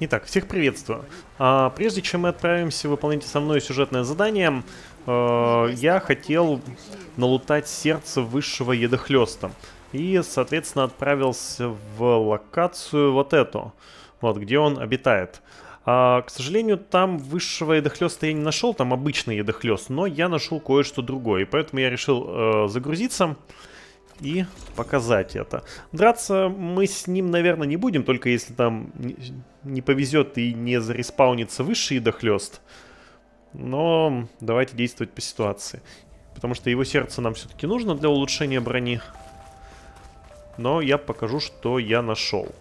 Итак, всех приветствую. А, прежде чем мы отправимся выполнять основное сюжетное задание, э, я хотел налутать сердце высшего едохлеста. И, соответственно, отправился в локацию вот эту, вот, где он обитает. А, к сожалению, там высшего едохлеста я не нашел, там обычный едохлест, но я нашел кое-что другое, и поэтому я решил э, загрузиться и показать это. Драться мы с ним, наверное, не будем, только если там не повезет и не зареспаунится высший дохлест. Но давайте действовать по ситуации. Потому что его сердце нам все-таки нужно для улучшения брони. Но я покажу, что я нашел.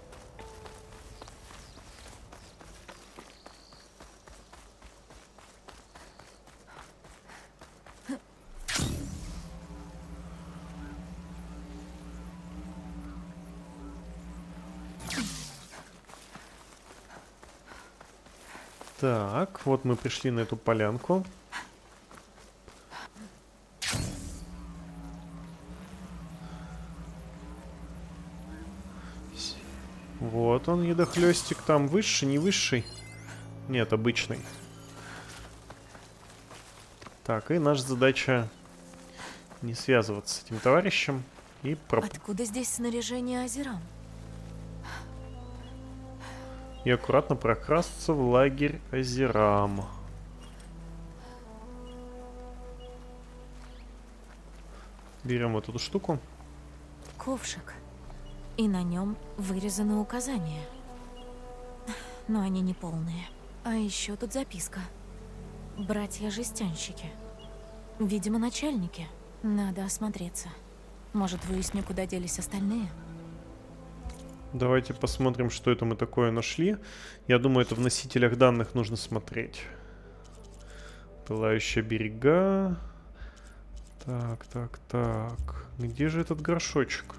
Так, вот мы пришли на эту полянку. Вот он, едохлестик там высший, не высший. Нет, обычный. Так, и наша задача не связываться с этим товарищем и проп... Откуда здесь снаряжение озерам? И аккуратно прокрасться в лагерь Азерам. Берем вот эту штуку. Ковшик. И на нем вырезаны указания. Но они не полные. А еще тут записка. Братья-жестянщики. Видимо, начальники. Надо осмотреться. Может, выясню, куда делись остальные? Давайте посмотрим, что это мы такое нашли. Я думаю, это в носителях данных нужно смотреть. Пылающие берега. Так, так, так. Где же этот горшочек?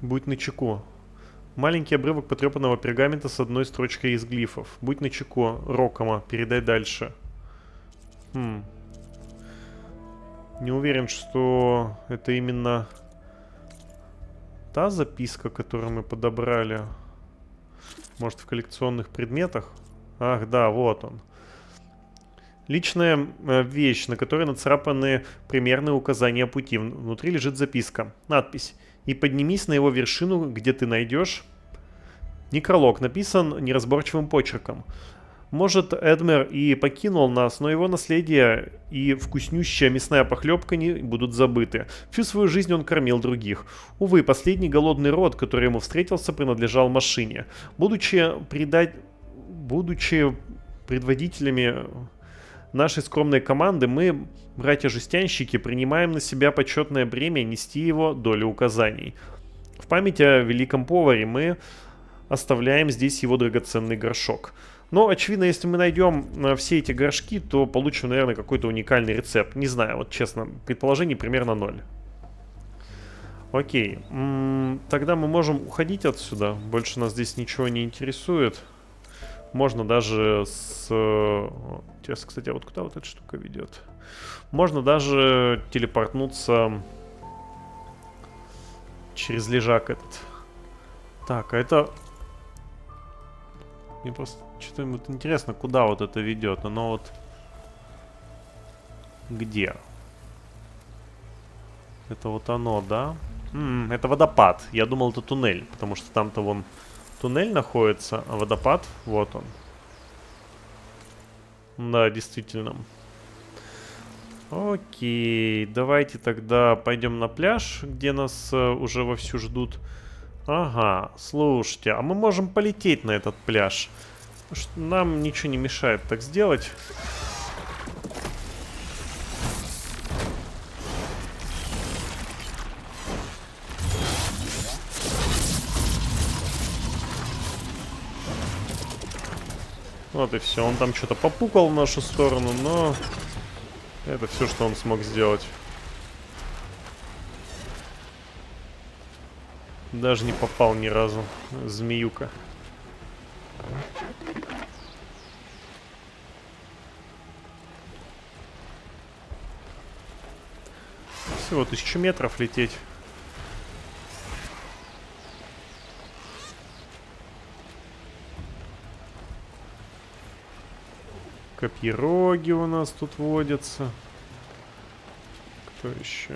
Будь начеку. Маленький обрывок потрепанного пергамента с одной строчкой из глифов. Будь начеку. Рокома. Передай дальше. Хм. Не уверен, что это именно та записка, которую мы подобрали. Может, в коллекционных предметах? Ах, да, вот он. Личная э, вещь, на которой нацарапаны примерные указания пути. Внутри лежит записка. Надпись. «И поднимись на его вершину, где ты найдешь...» Некролог написан неразборчивым почерком. Может, Эдмер и покинул нас, но его наследие и вкуснющая мясная похлебка не будут забыты. Всю свою жизнь он кормил других. Увы, последний голодный род, который ему встретился, принадлежал машине. Будучи, предать... Будучи предводителями нашей скромной команды, мы, братья-жестянщики, принимаем на себя почетное бремя нести его долю указаний. В память о великом поваре мы оставляем здесь его драгоценный горшок – но, очевидно, если мы найдем э, все эти горшки, то получим, наверное, какой-то уникальный рецепт. Не знаю, вот честно, предположение примерно ноль. Окей, тогда мы можем уходить отсюда. Больше нас здесь ничего не интересует. Можно даже с... Интересно, кстати, а вот куда вот эта штука ведет? Можно даже телепортнуться через лежак этот. Так, а это... Мне просто что-то вот интересно, куда вот это ведет. Оно вот... Где? Это вот оно, да? М -м, это водопад. Я думал, это туннель, потому что там-то вон туннель находится, а водопад, вот он. Да, действительно. Окей, давайте тогда пойдем на пляж, где нас э, уже вовсю ждут. Ага, слушайте, а мы можем полететь на этот пляж. Нам ничего не мешает так сделать. Вот и все. Он там что-то попукал в нашу сторону, но это все, что он смог сделать. Даже не попал ни разу. Змеюка. всего тысячу метров лететь. Копьероги у нас тут водятся. Кто еще?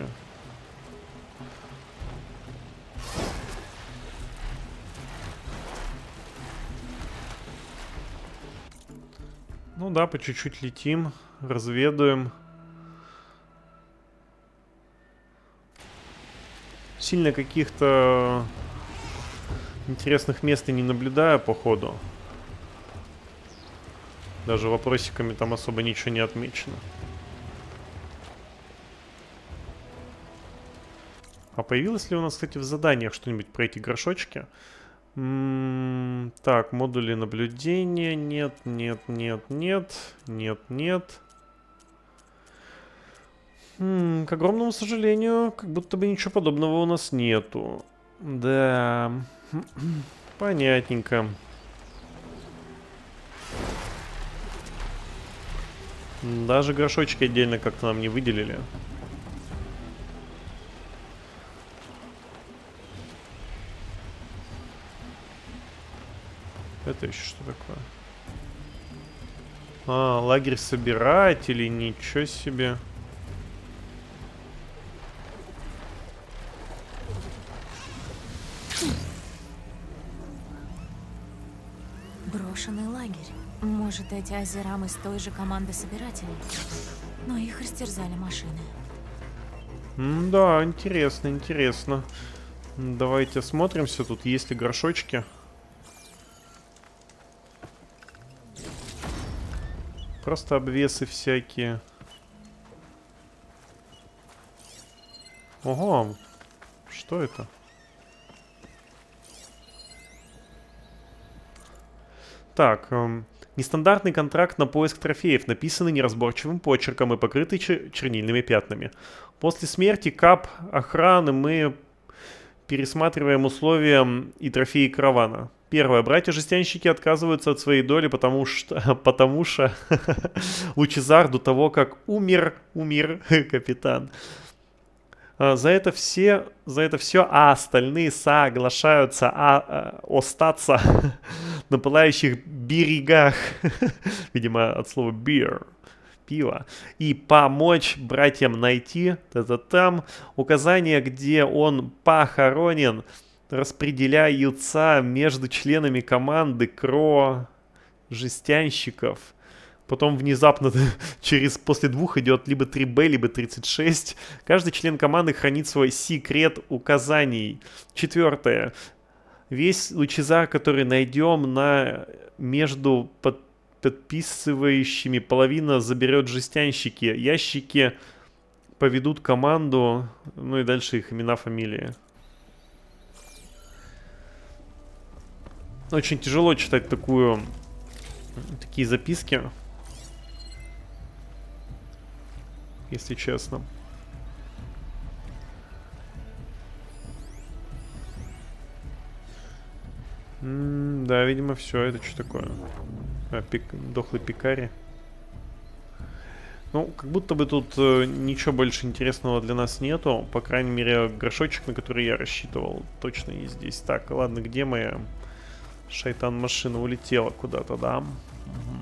Ну да, по чуть-чуть летим, разведуем. Сильно каких-то интересных мест и не наблюдаю, походу. Даже вопросиками там особо ничего не отмечено. А появилось ли у нас, кстати, в заданиях что-нибудь про эти горшочки? М -м так, модули наблюдения. Нет, нет, нет, нет. Нет, нет. М -м, к огромному сожалению, как будто бы ничего подобного у нас нету. Да. Понятненько. Даже горшочки отдельно как-то нам не выделили. Это еще что такое? А, лагерь собирателей, ничего себе. Брошенный лагерь. Может, эти озерам из той же команды собирателей? Но их растерзали машины. М да, интересно, интересно. Давайте осмотримся, тут есть ли горшочки. Просто обвесы всякие. Ого, что это? Так, нестандартный контракт на поиск трофеев, написанный неразборчивым почерком и покрытый чер чернильными пятнами. После смерти кап охраны мы пересматриваем условия и трофеи каравана. Первое. Братья-жестянщики отказываются от своей доли, потому что, потому что Лучезар до того, как умер, умер капитан. А, за это все, за это все, а остальные соглашаются а, а, остаться на пылающих берегах, видимо, от слова beer, пиво, и помочь братьям найти, это там, указание, где он похоронен, распределяются между членами команды Кро, жестянщиков. Потом внезапно через после двух идет либо 3B, либо 36. Каждый член команды хранит свой секрет указаний. Четвертое. Весь лучезар, который найдем на между под, подписывающими, половина заберет жестянщики. Ящики поведут команду, ну и дальше их имена, фамилии. Очень тяжело читать такую, такие записки. Если честно. Да, видимо, все. Это что такое? А, пик... Дохлый пикари. Ну, как будто бы тут э, ничего больше интересного для нас нету. По крайней мере, горшочек, на который я рассчитывал, точно есть здесь. Так, ладно, где моя... Шайтан машина улетела куда-то, да? Угу.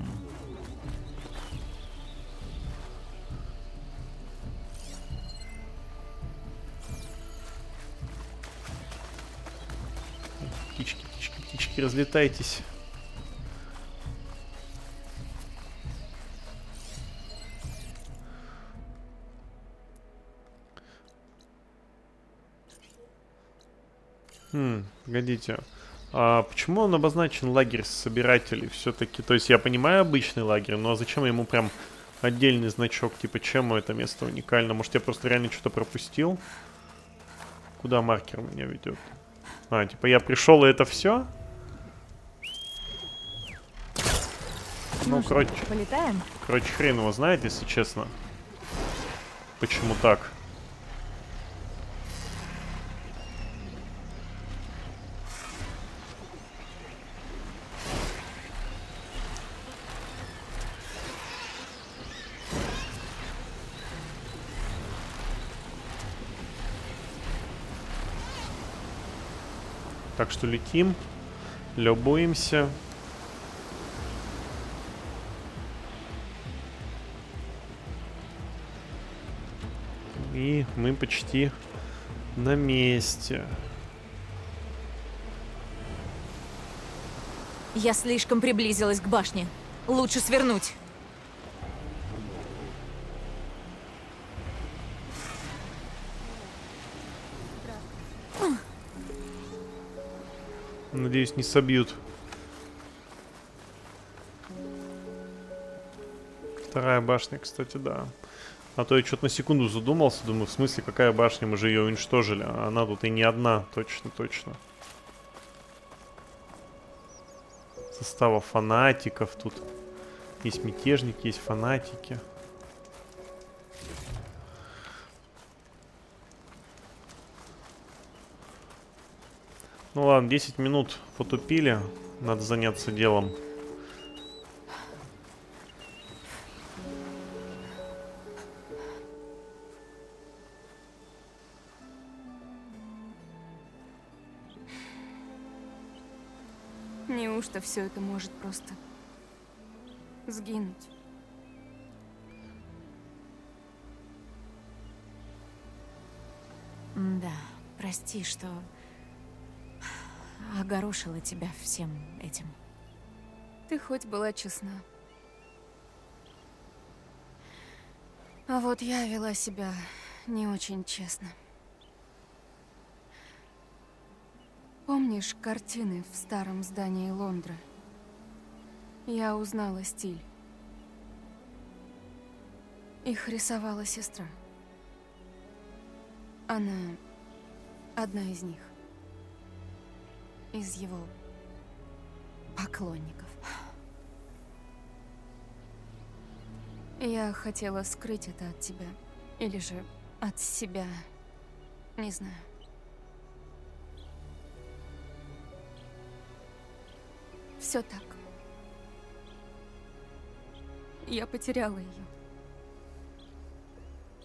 Разлетайтесь. Хм, погодите. А почему он обозначен лагерь собирателей все-таки? То есть я понимаю обычный лагерь, но зачем ему прям отдельный значок? Типа, чем это место уникально? Может, я просто реально что-то пропустил? Куда маркер меня ведет? А, типа, я пришел, и это все? Ну, ну короче... Полетаем? Короче, хрен его знает, если честно. Почему так? Так что летим, любуемся. И мы почти на месте. Я слишком приблизилась к башне. Лучше свернуть. Надеюсь, не собьют. Вторая башня, кстати, да. А то я что-то на секунду задумался, думаю, в смысле, какая башня, мы же ее уничтожили. А она тут и не одна, точно-точно. Состава фанатиков тут. Есть мятежники, есть фанатики. Ну ладно, 10 минут потупили. Надо заняться делом. Неужто все это может просто сгинуть? Да, прости, что огорошила тебя всем этим. Ты хоть была честна. А вот я вела себя не очень честно. Помнишь картины в старом здании Лондры? Я узнала стиль. Их рисовала сестра. Она одна из них. Из его поклонников. Я хотела скрыть это от тебя. Или же от себя. Не знаю. Все так. Я потеряла ее.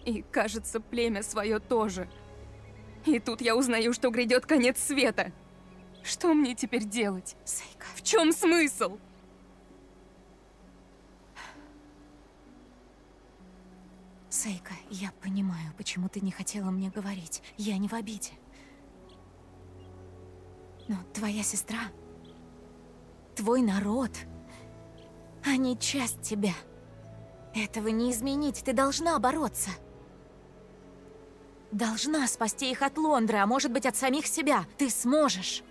И, кажется, племя свое тоже. И тут я узнаю, что грядет конец света. Что мне теперь делать? Сейка, В чем смысл? Сейка, я понимаю, почему ты не хотела мне говорить. Я не в обиде. Но твоя сестра, твой народ, они часть тебя. Этого не изменить, ты должна бороться. Должна спасти их от Лондры, а может быть от самих себя. Ты сможешь.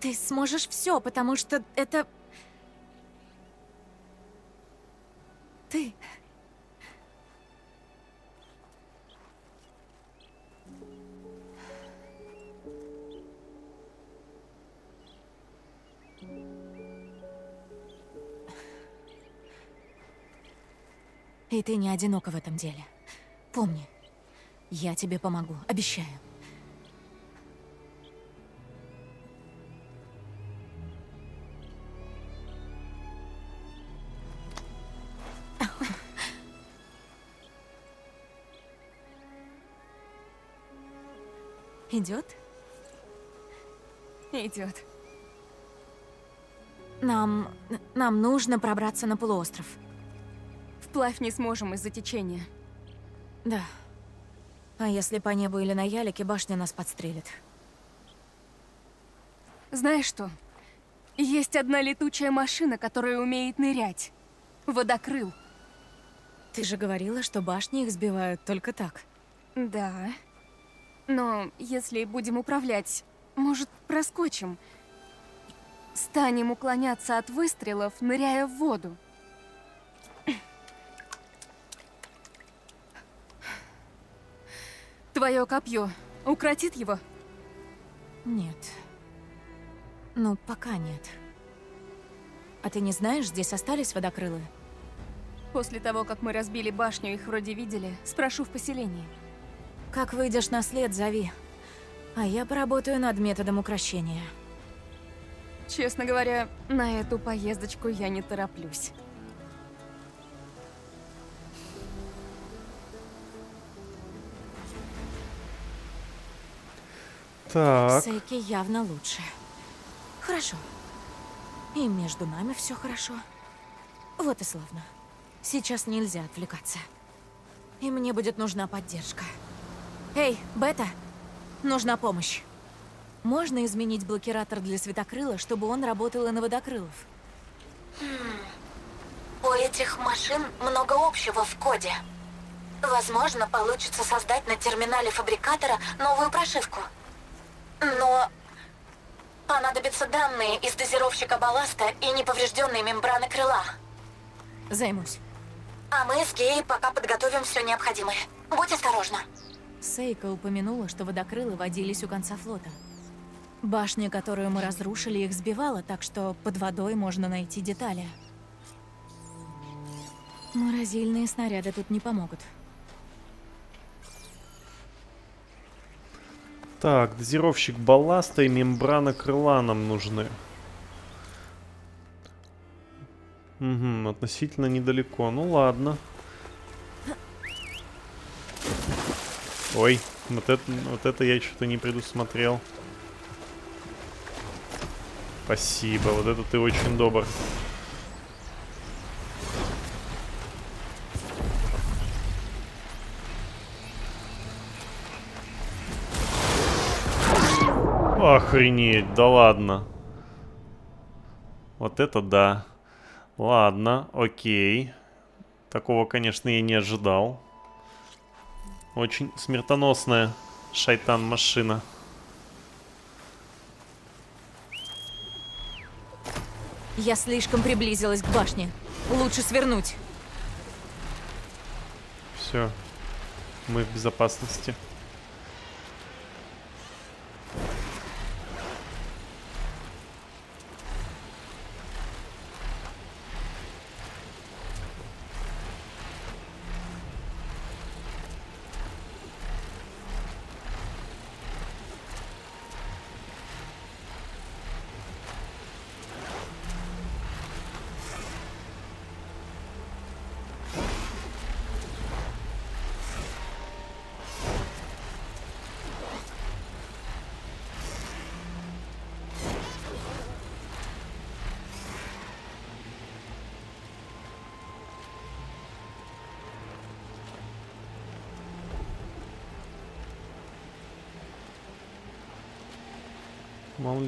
Ты сможешь все, потому что это... Ты... И ты не одинока в этом деле. Помни, я тебе помогу, обещаю. Идет? Идет. Нам... нам нужно пробраться на полуостров. Вплавь не сможем из-за течения. Да. А если по небу или на ялике, башня нас подстрелит. Знаешь что? Есть одна летучая машина, которая умеет нырять. Водокрыл. Ты же говорила, что башни их сбивают только так. Да. Но если будем управлять, может, проскочим? Станем уклоняться от выстрелов, ныряя в воду. Твое копье укротит его? Нет. Ну, пока нет. А ты не знаешь, здесь остались водокрылы? После того, как мы разбили башню, их вроде видели. Спрошу в поселении. Как выйдешь на след, зови. А я поработаю над методом укрощения. Честно говоря, на эту поездочку я не тороплюсь. Так. Сейки явно лучше. Хорошо. И между нами все хорошо. Вот и славно. Сейчас нельзя отвлекаться. И мне будет нужна поддержка. Эй, Бета, нужна помощь. Можно изменить блокиратор для светокрыла, чтобы он работал и на водокрылов? У этих машин много общего в коде. Возможно, получится создать на терминале фабрикатора новую прошивку. Но понадобятся данные из дозировщика балласта и неповрежденные мембраны крыла. Займусь. А мы с Геей пока подготовим все необходимое. Будь осторожна. Сейка упомянула, что водокрылы водились у конца флота. Башня, которую мы разрушили, их сбивала, так что под водой можно найти детали. Морозильные снаряды тут не помогут. Так, дозировщик балласта и мембрана крыла нам нужны. Угу, относительно недалеко. Ну ладно. Ой, вот это, вот это я что-то не предусмотрел. Спасибо, вот это ты очень добр. Охренеть, да ладно. Вот это да. Ладно, окей. Такого, конечно, я не ожидал. Очень смертоносная шайтан-машина. Я слишком приблизилась к башне. Лучше свернуть. Все. Мы в безопасности.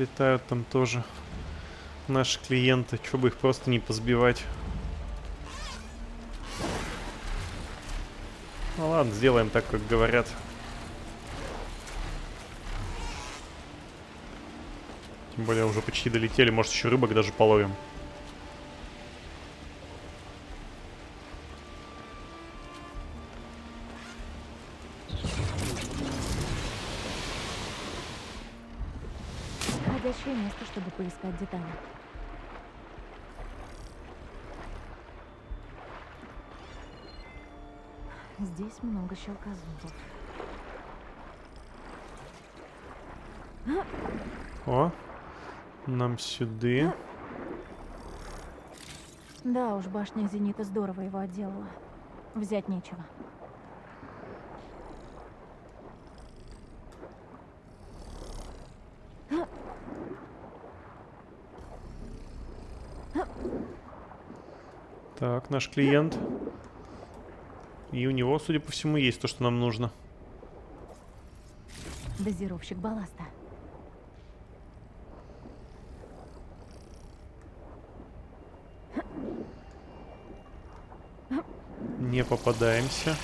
Летают там тоже наши клиенты. Чего бы их просто не позбивать. Ну ладно, сделаем так, как говорят. Тем более уже почти долетели, может еще рыбок даже половим. Поискать детали. Здесь много щелкозубов. О, нам сюда. Да уж, башня Зенита здорово его отделала. Взять нечего. Так, наш клиент. И у него, судя по всему, есть то, что нам нужно. Дозировщик балласта. Не попадаемся.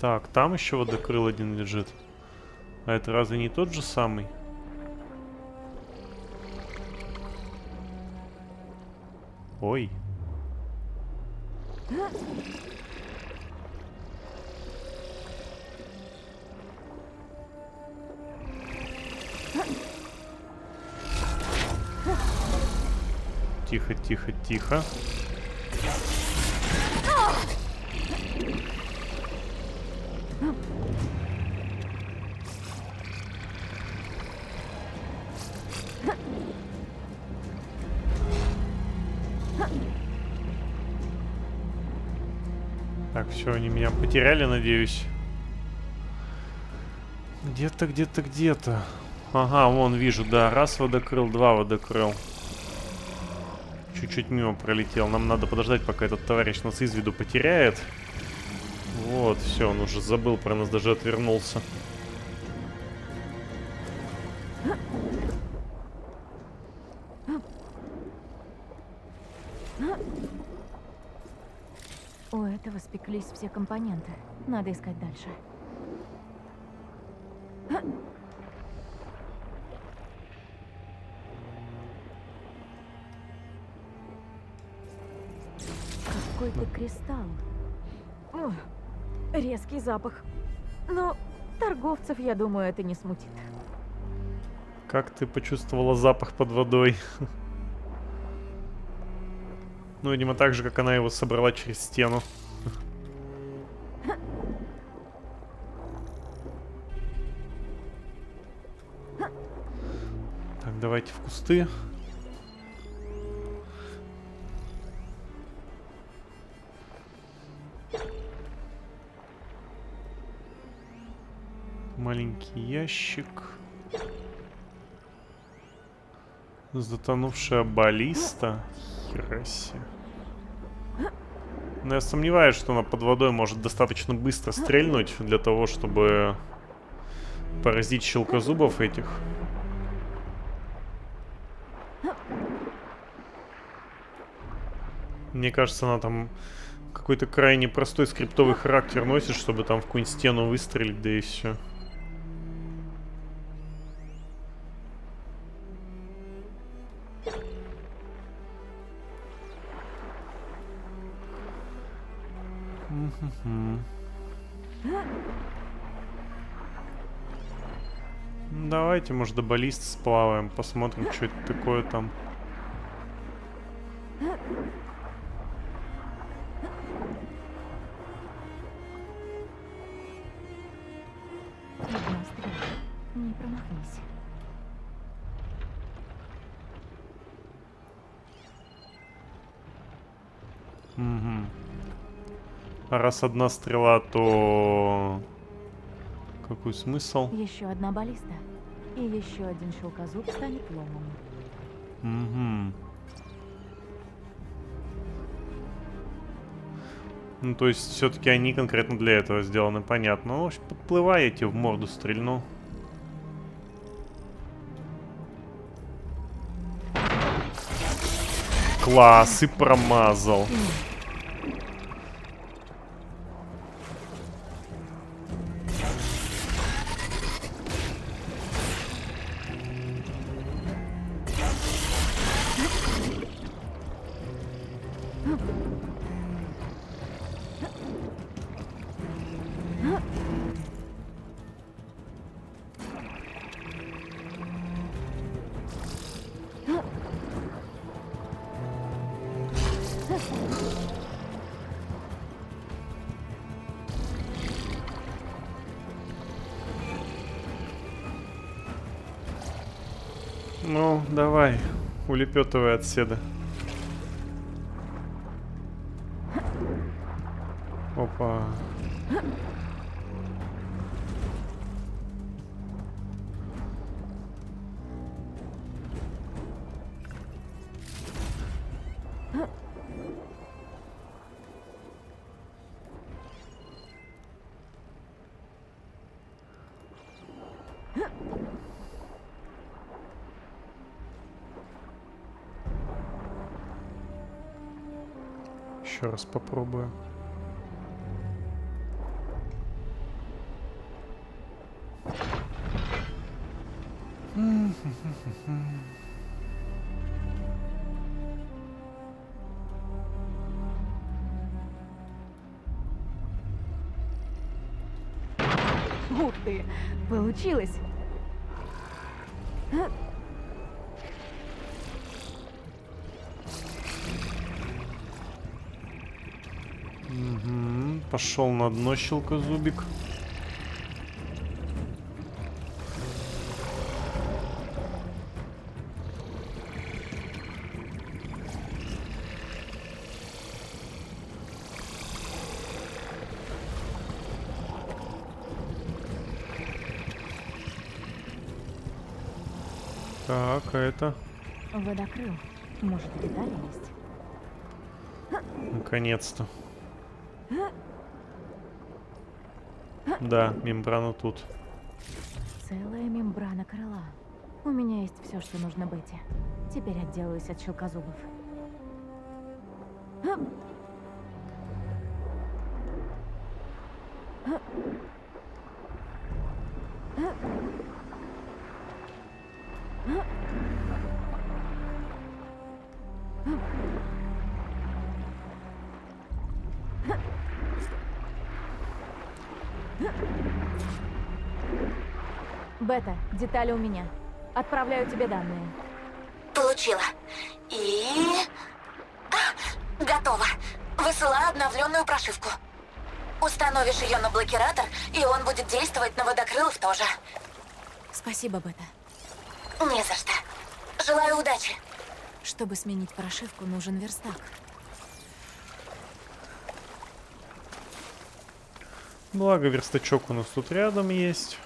Так, там еще водокрыл один лежит. А это разве не тот же самый? Ой. Тихо, тихо, тихо. Так, все, они меня потеряли, надеюсь. Где-то, где-то, где-то. Ага, вон вижу, да. Раз водокрыл, два водокрыл. Чуть-чуть мимо пролетел. Нам надо подождать, пока этот товарищ нас из виду потеряет. Вот, все, он уже забыл про нас, даже отвернулся. У этого спеклись все компоненты. Надо искать дальше. Какой-то кристалл. Резкий запах. Но торговцев, я думаю, это не смутит. Как ты почувствовала запах под водой? Ну, видимо, так же, как она его собрала через стену. Так, давайте в кусты. Маленький ящик. Затонувшая баллиста. Хераси. Но я сомневаюсь, что она под водой может достаточно быстро стрельнуть для того, чтобы поразить щелкозубов этих. Мне кажется, она там какой-то крайне простой скриптовый характер носит, чтобы там в какую-нибудь стену выстрелить, да и все. Давайте, может, до баллист сплаваем, посмотрим, что это такое там. Угу. А раз одна стрела, то... Какой смысл? Еще одна баллиста. И еще один шелкозуб станет ломом. Угу. Ну, то есть, все-таки они конкретно для этого сделаны, понятно. Ну, в общем, подплывай, я тебе в морду стрельну. Класс, и промазал. Улепетывай отседа. Попробую. Ух ты! Получилось! Пошел на дно щелкозубик. Так, а это... Водокрыл. Может, детали есть? Наконец-то. Да, мембрана тут. Целая мембрана крыла. У меня есть все, что нужно быть. Теперь отделаюсь от щелкозубов. Бета, детали у меня. Отправляю тебе данные. Получила. И... А, готово. Высылаю обновленную прошивку. Установишь ее на блокиратор, и он будет действовать на водокрылов тоже. Спасибо, Бета. Не за что. Желаю удачи. Чтобы сменить прошивку, нужен верстак. Благо, верстачок у нас тут рядом есть.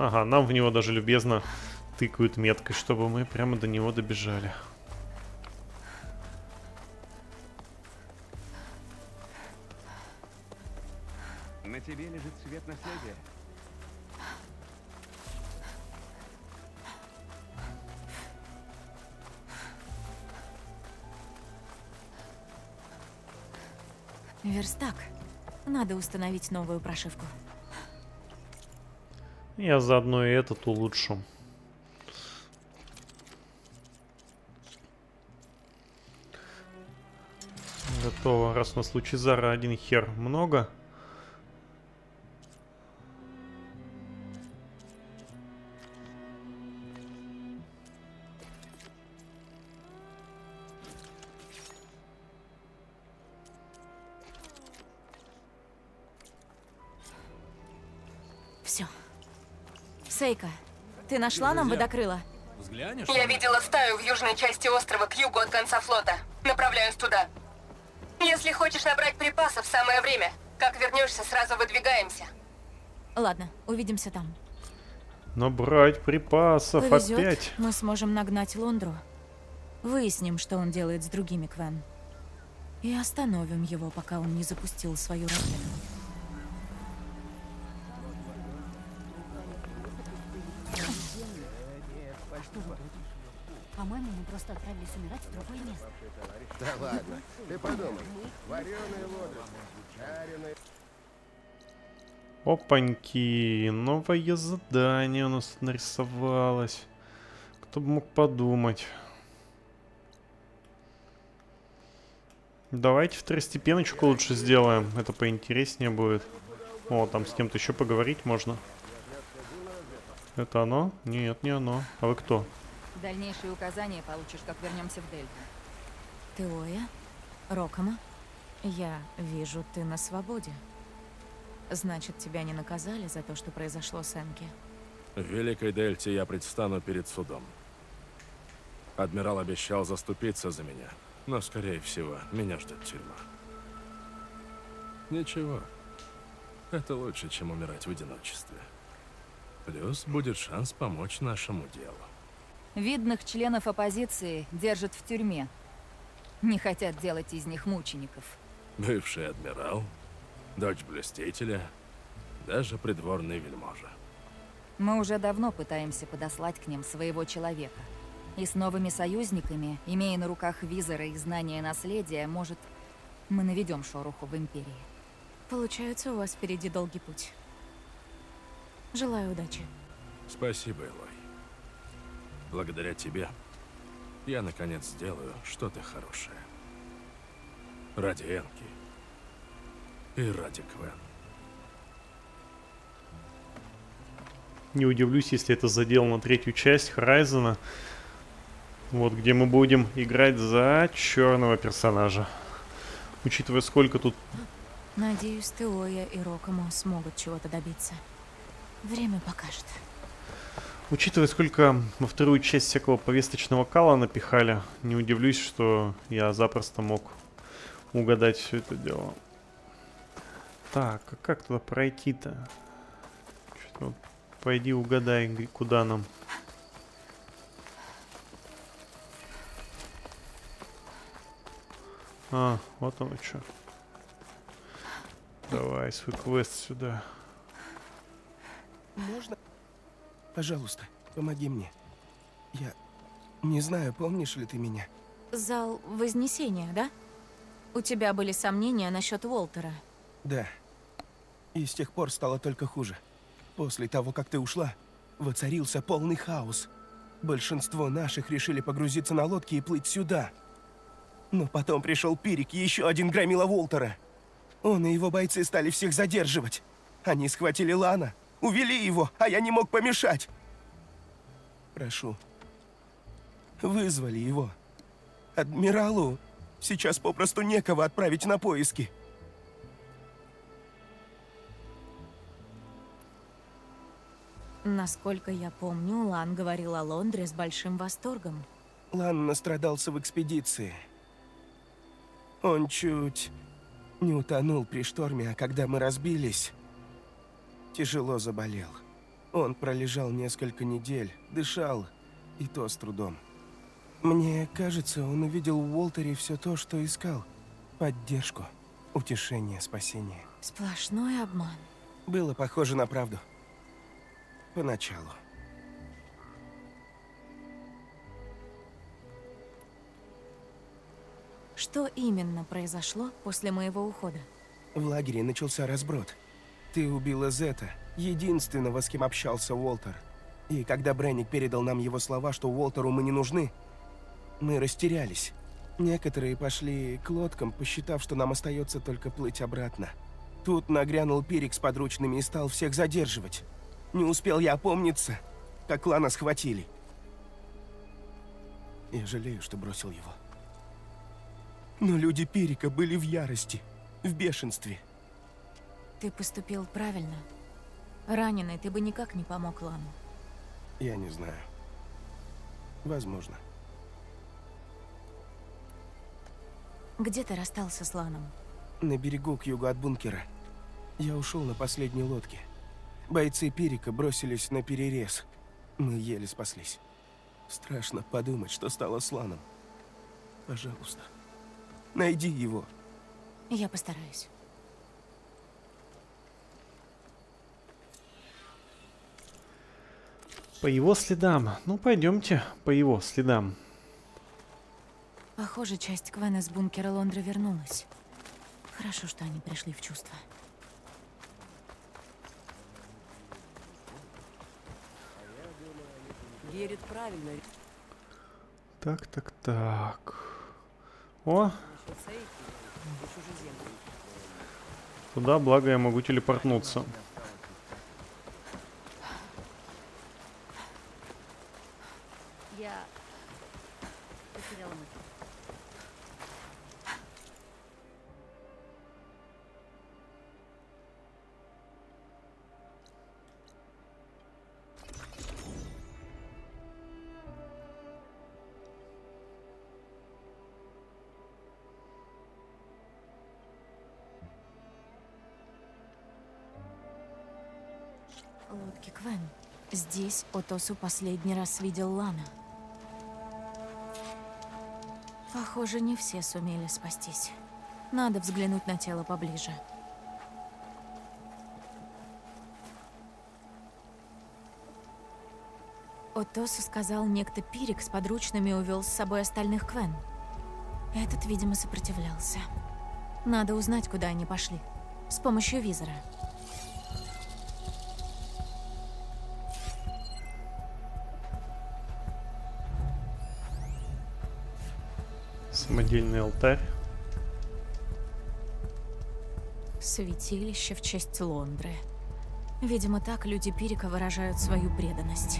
Ага, нам в него даже любезно тыкают меткой, чтобы мы прямо до него добежали. На тебе лежит свет наследия. Верстак. Надо установить новую прошивку. Я заодно и этот улучшу. Готово. Раз у нас Лучезара один хер много. Все. Нашла нам водокрыло? Взглянешь? Я видела стаю в южной части острова к югу от конца флота. Направляюсь туда. Если хочешь набрать припасов, самое время. Как вернешься, сразу выдвигаемся. Ладно, увидимся там. Набрать припасов Повезет, опять. мы сможем нагнать Лондру. Выясним, что он делает с другими Квен. И остановим его, пока он не запустил свою ракету. По-моему, мы просто отправились умирать в другое место. Да ладно, ты подумай. Вареные водоросли, жареные... Опаньки, новое задание у нас нарисовалось. Кто бы мог подумать. Давайте второстепеночку лучше сделаем. Это поинтереснее будет. О, там с кем-то еще поговорить можно. Это оно? Нет, не оно. А вы кто? Дальнейшие указания получишь, как вернемся в Дельту. Теоя? Рокома? Я вижу, ты на свободе. Значит, тебя не наказали за то, что произошло с Энки? В Великой Дельте я предстану перед судом. Адмирал обещал заступиться за меня, но, скорее всего, меня ждет тюрьма. Ничего. Это лучше, чем умирать в одиночестве. Плюс будет шанс помочь нашему делу. Видных членов оппозиции держат в тюрьме. Не хотят делать из них мучеников. Бывший адмирал, дочь блюстителя, даже придворный вельможа. Мы уже давно пытаемся подослать к ним своего человека. И с новыми союзниками, имея на руках визора и знания наследия, может, мы наведем шороху в Империи. Получается, у вас впереди долгий путь. Желаю удачи. Спасибо, Элой. Благодаря тебе я, наконец, сделаю что-то хорошее. Ради Энки. И ради Квен. Не удивлюсь, если это задел на третью часть Хорайзена. Вот где мы будем играть за черного персонажа. Учитывая, сколько тут Надеюсь, Теоя и Рокомо смогут чего-то добиться. Время покажет. Учитывая, сколько во вторую часть всякого повесточного кала напихали, не удивлюсь, что я запросто мог угадать все это дело. Так, а как туда пройти-то? Вот пойди угадай, куда нам. А, вот оно что. Давай свой квест сюда. Можно? Пожалуйста, помоги мне. Я не знаю, помнишь ли ты меня? Зал Вознесения, да? У тебя были сомнения насчет Уолтера. Да. И с тех пор стало только хуже. После того, как ты ушла, воцарился полный хаос. Большинство наших решили погрузиться на лодки и плыть сюда. Но потом пришел Пирик, еще один громила Волтера. Он и его бойцы стали всех задерживать. Они схватили Лана, увели его, а я не мог помешать. Прошу. Вызвали его. Адмиралу сейчас попросту некого отправить на поиски. Насколько я помню, Лан говорил о Лондре с большим восторгом. Лан настрадался в экспедиции. Он чуть не утонул при шторме, а когда мы разбились, тяжело заболел. Он пролежал несколько недель, дышал, и то с трудом. Мне кажется, он увидел в Уолтере все то, что искал. Поддержку, утешение, спасение. Сплошной обман. Было похоже на правду. Поначалу. Что именно произошло после моего ухода? В лагере начался разброд. Ты убила Зета, единственного, с кем общался Уолтер. И когда Бренник передал нам его слова, что Уолтеру мы не нужны, мы растерялись. Некоторые пошли к лодкам, посчитав, что нам остается только плыть обратно. Тут нагрянул Пирик с подручными и стал всех задерживать. Не успел я опомниться, как Лана схватили. Я жалею, что бросил его. Но люди Пирика были в ярости, в бешенстве. Ты поступил правильно. Раненый ты бы никак не помог Лану. Я не знаю. Возможно. Где ты расстался с Ланом? На берегу к югу от бункера. Я ушел на последней лодке. Бойцы Пирика бросились на перерез. Мы еле спаслись. Страшно подумать, что стало с Ланом. Пожалуйста, найди его. Я постараюсь. По его следам. Ну, пойдемте по его следам. Похоже, часть Квен из бункера Лондра вернулась. Хорошо, что они пришли в чувство. Герит правильно Так, так, так. О, туда, благо, я могу телепортнуться. Лодки Квен. Здесь Отосу последний раз видел Лана. Похоже, не все сумели спастись. Надо взглянуть на тело поближе. Отосу сказал, некто Пирик с подручными увел с собой остальных Квен. Этот, видимо, сопротивлялся. Надо узнать, куда они пошли. С помощью визора. Самодельный алтарь. Святилище в честь Лондры. Видимо, так люди Пирика выражают свою преданность.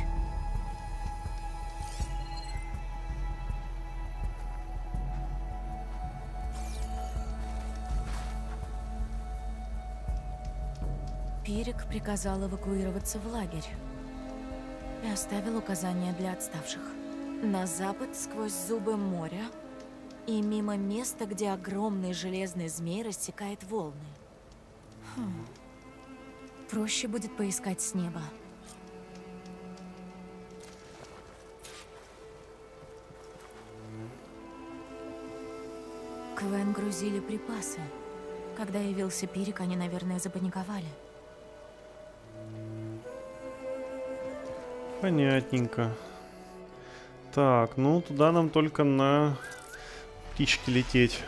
Пирик приказал эвакуироваться в лагерь и оставил указания для отставших. На запад, сквозь зубы моря, И мимо места, где огромный железный змей рассекает волны. Хм. Проще будет поискать с неба. Квен грузили припасы. Когда явился Пирик, они, наверное, запаниковали. Понятненько. Так, ну туда нам только на птичке лететь.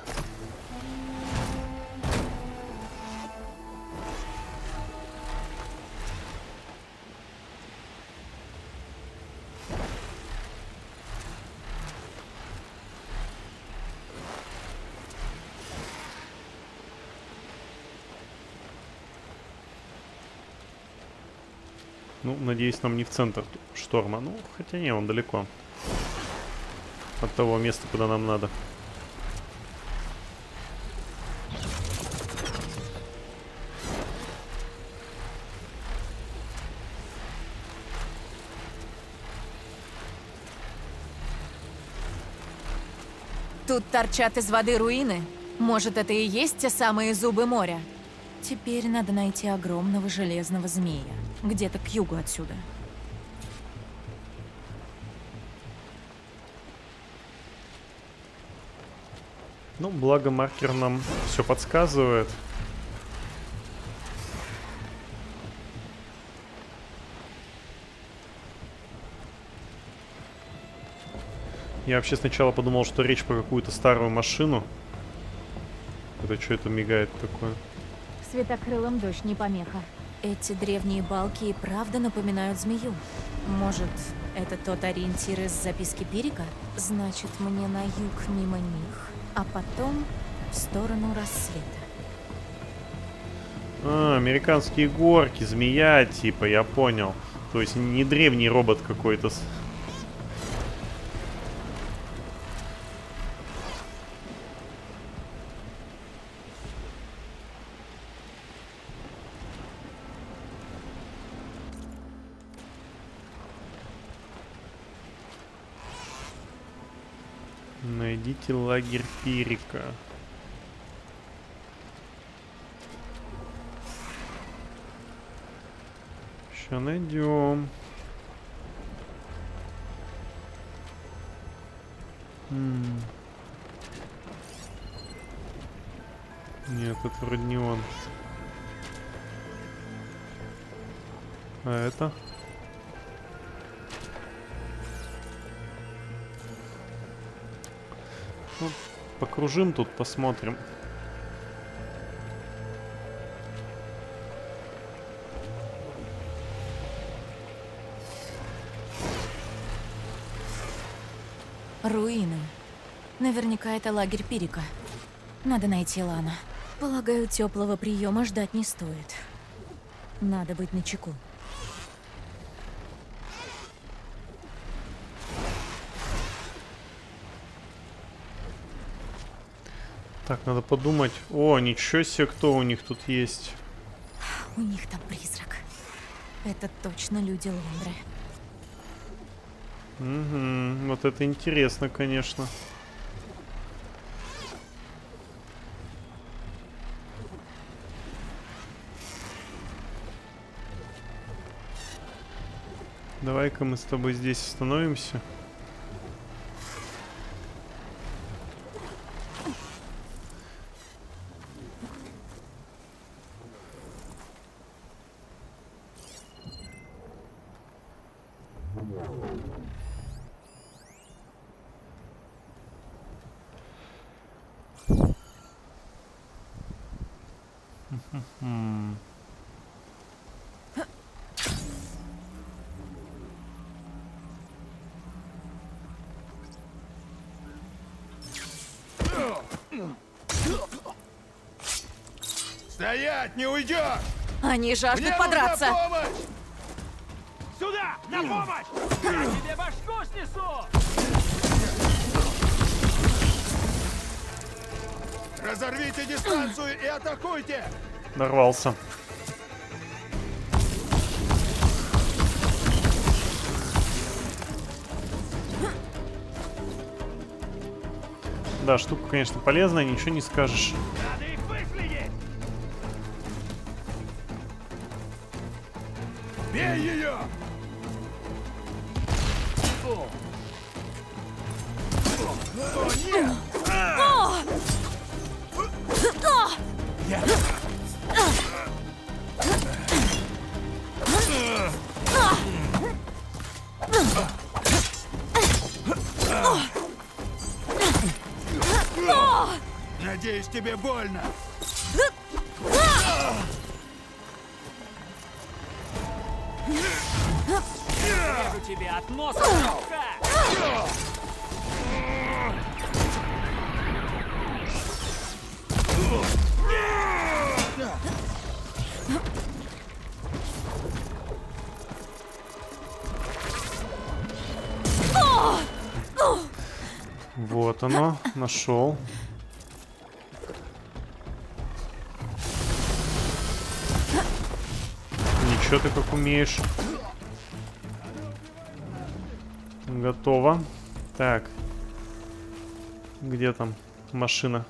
Ну, надеюсь, нам не в центр шторма. Ну, хотя не, он далеко. От того места, куда нам надо. Торчат из воды руины. Может, это и есть те самые зубы моря? Теперь надо найти огромного железного змея. Где-то к югу отсюда. Ну, благо маркер нам все подсказывает. Я вообще сначала подумал, что речь про какую-то старую машину. Это что это мигает такое? Светокрылом дождь не помеха. Эти древние балки и правда напоминают змею. Может, это тот ориентир из записки Пирика? Значит, мне на юг мимо них, а потом в сторону рассвета. А, американские горки, змея, типа, я понял. То есть не древний робот какой-то. Пирика. Сейчас найдем. Нет, это вроде не он. А это? Ну, покружим тут, посмотрим. Руины. Наверняка это лагерь Пирика. Надо найти Лана. Полагаю, теплого приема ждать не стоит. Надо быть начеку. Так, надо подумать. О, ничего себе, кто у них тут есть. У них там призрак. Это точно люди Лондры. Угу, вот это интересно, конечно. Давай-ка мы с тобой здесь остановимся. М. Стоять, не уйдешь! Они жаждут Мне нужна подраться! помощь! Сюда! На помощь! Я тебе башку снесу! Разорвите дистанцию и атакуйте! Дорвался. Да, штука, конечно, полезная, ничего не скажешь. Нашел. Ничего ты как умеешь. Готово. Так. Где там машина?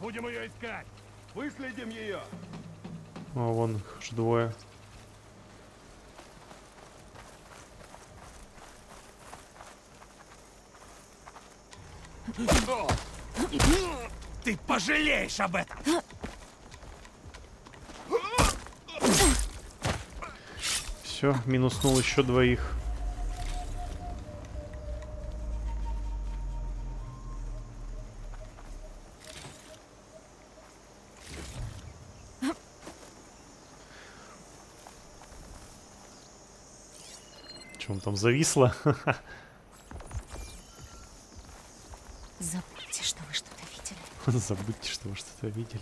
Будем ее искать. Выследим ее. А, вон их аж двое. Ты пожалеешь об этом. Все, минуснул еще двоих. Чем там зависло? Забудьте, что вы что-то видели. Забудьте, что вы что-то видели.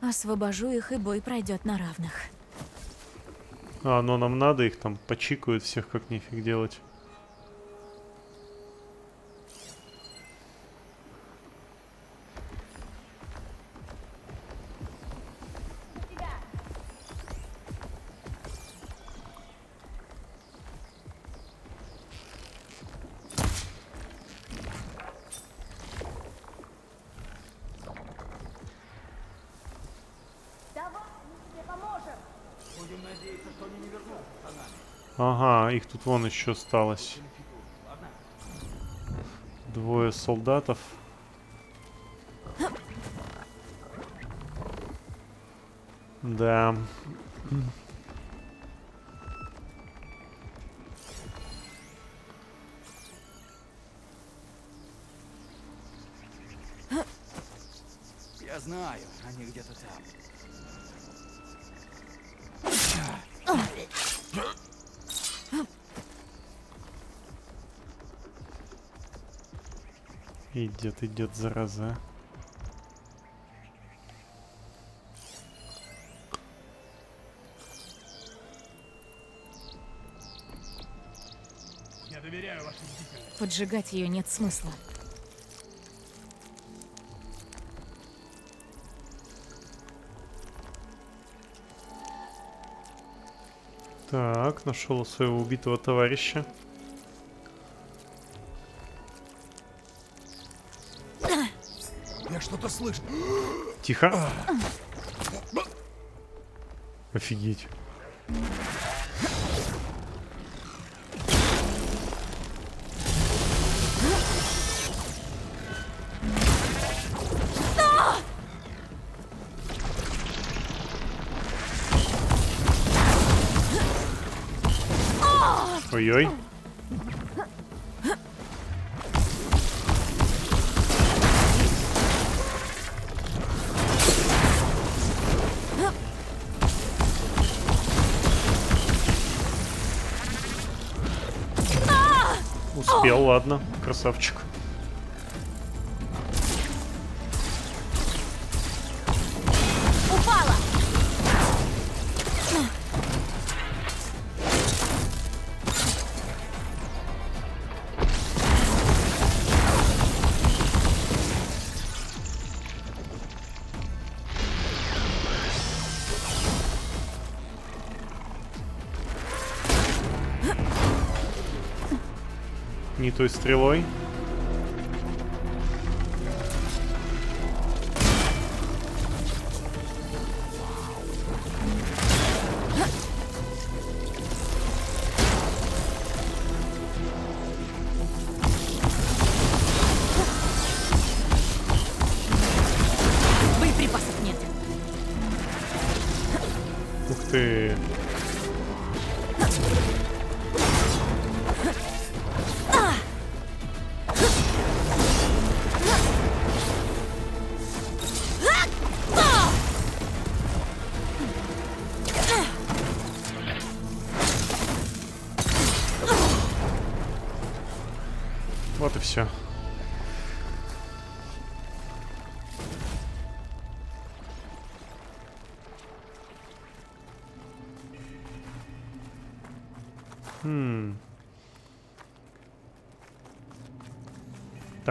Освобожу их, и бой пройдет на равных. А, но нам надо, их там почикают всех, как нефиг делать. Их тут вон еще осталось. Двое солдатов. Да. Идет, идет, зараза. Я доверяю вашей бдительности. Поджигать ее нет смысла. Так, нашел своего убитого товарища. Слышу. Тихо. Офигеть. Ладно, красавчик. Не той стрелой.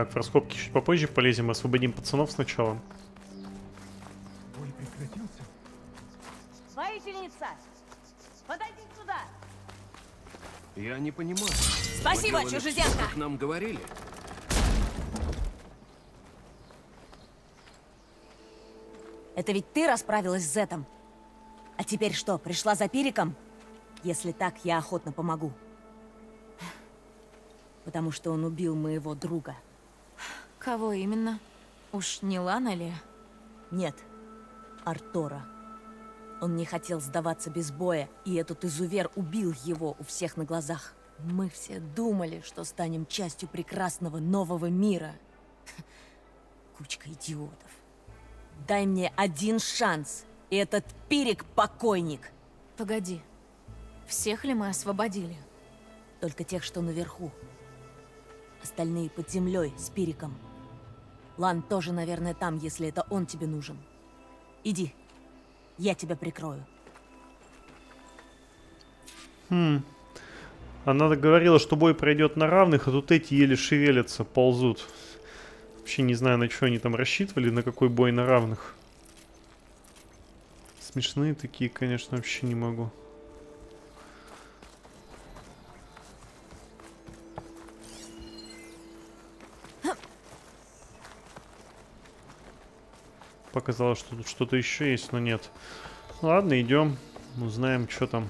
Так, в раскопки чуть попозже полезем, освободим пацанов сначала. Бой прекратился? Воительница! Подойди сюда! Я не понимаю. Спасибо, чужеземка. Как нам говорили. Это ведь ты расправилась с Зетом? А теперь что, пришла за Пириком? Если так, я охотно помогу. Потому что он убил моего друга. Кого именно? Уж не Лана ли? Нет, Артора. Он не хотел сдаваться без боя, и этот изувер убил его у всех на глазах. Мы все думали, что станем частью прекрасного нового мира. Кучка идиотов. Дай мне один шанс, и этот Пирик покойник. Погоди. Всех ли мы освободили? Только тех, что наверху. Остальные под землей с Пириком. Лан тоже, наверное, там, если это он тебе нужен. Иди, я тебя прикрою. Хм. Она говорила, что бой пройдет на равных, а тут эти еле шевелятся, ползут. Вообще не знаю, на что они там рассчитывали, на какой бой на равных. Смешные такие, конечно, вообще не могу. Показалось, что тут что-то еще есть, но нет. Ладно, идем. Узнаем, что там.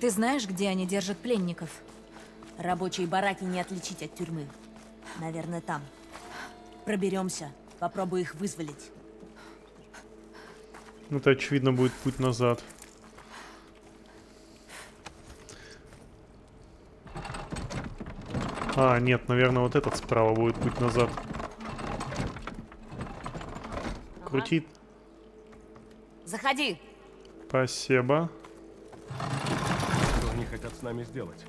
Ты знаешь, где они держат пленников? Рабочие бараки не отличить от тюрьмы. Наверное, там. Проберемся. Попробую их вызволить. Это, очевидно, будет путь назад. А, нет, наверное, вот этот справа будет путь назад. Крутит. Заходи! Спасибо. Что они хотят с нами сделать?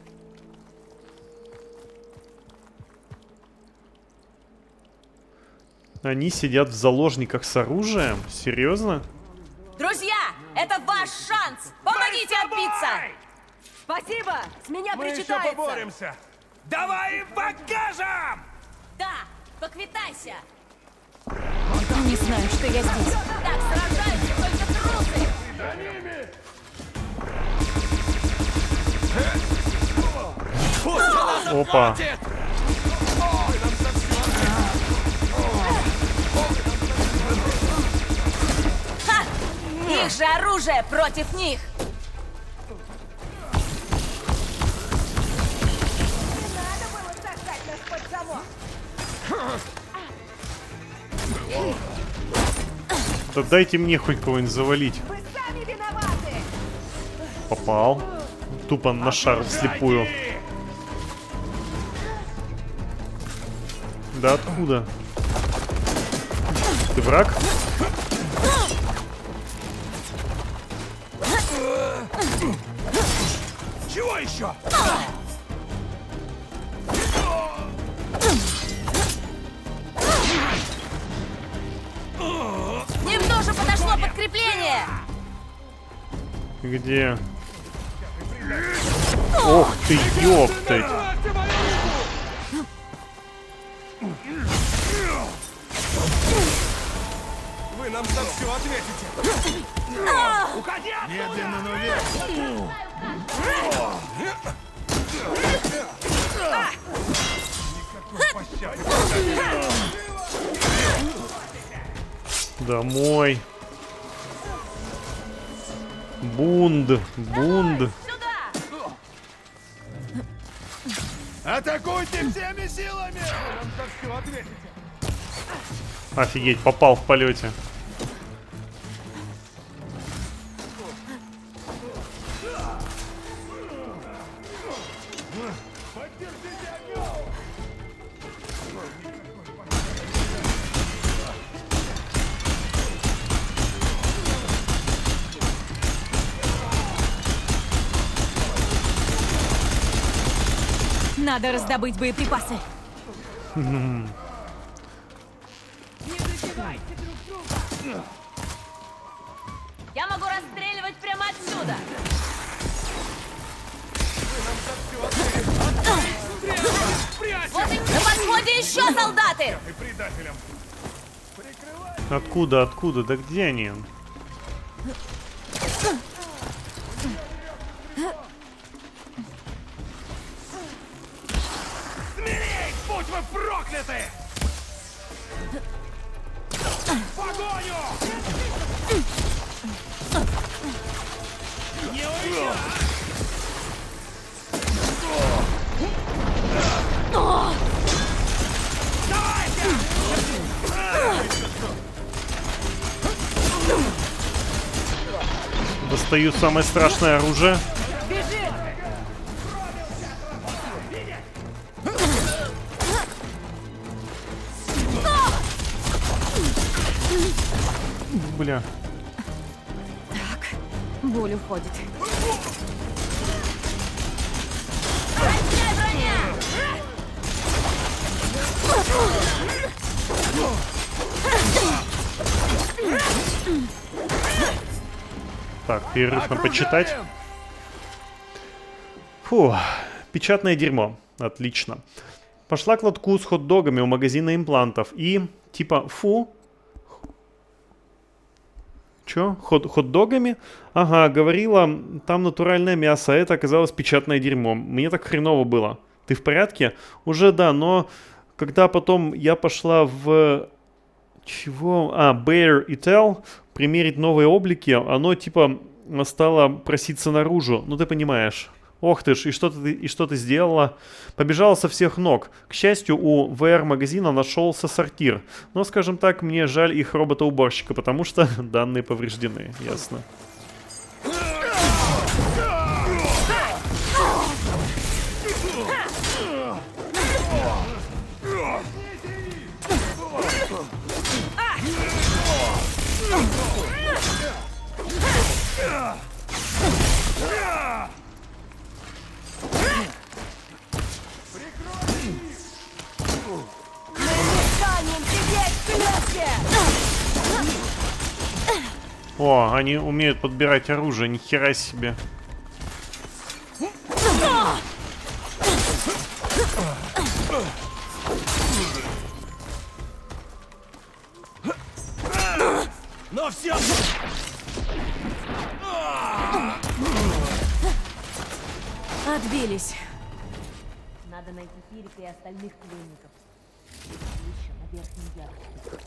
Они сидят в заложниках с оружием? Серьезно? Друзья, это ваш шанс! Помогите отбиться! Спасибо! С меня Мы еще причитается! поборемся! Давай им покажем! Да, поквитайся! Не знаю, что я здесь. Так сражаются только трусы! Опа. Ха! Их же оружие против них! Да дайте мне хоть кого-нибудь завалить. Попал. Тупо на шар вслепую. Да откуда? Ты враг? Где? Ох ты, ёптать. Офигеть, попал в полете. Надо раздобыть боеприпасы. Не задевайте друг друга! Я могу расстреливать прямо отсюда! Вот и на подходе еще солдаты! Откуда, откуда? Да где они? Самое страшное оружие. Перерыв на почитать. Фу, печатное дерьмо. Отлично. Пошла к лотку с хот-догами у магазина имплантов и типа фу. Чё? Хот- хот-догами? Ага, говорила, там натуральное мясо, а это оказалось печатное дерьмо. Мне так хреново было. Ты в порядке? Уже да, но когда потом я пошла в... Чего? А, Bear и Tell примерить новые облики, оно типа стало проситься наружу. Ну ты понимаешь. Ох ты ж, и что ты, и что ты сделала? Побежала со всех ног. К счастью, у VR-магазина нашелся сортир. Но, скажем так, мне жаль их робота-уборщика, потому что данные повреждены. Ясно. О, они умеют подбирать оружие, ни хера себе. Но все... Отбились. Надо найти Фирика и остальных пленников. Еще на верхнем ярусе.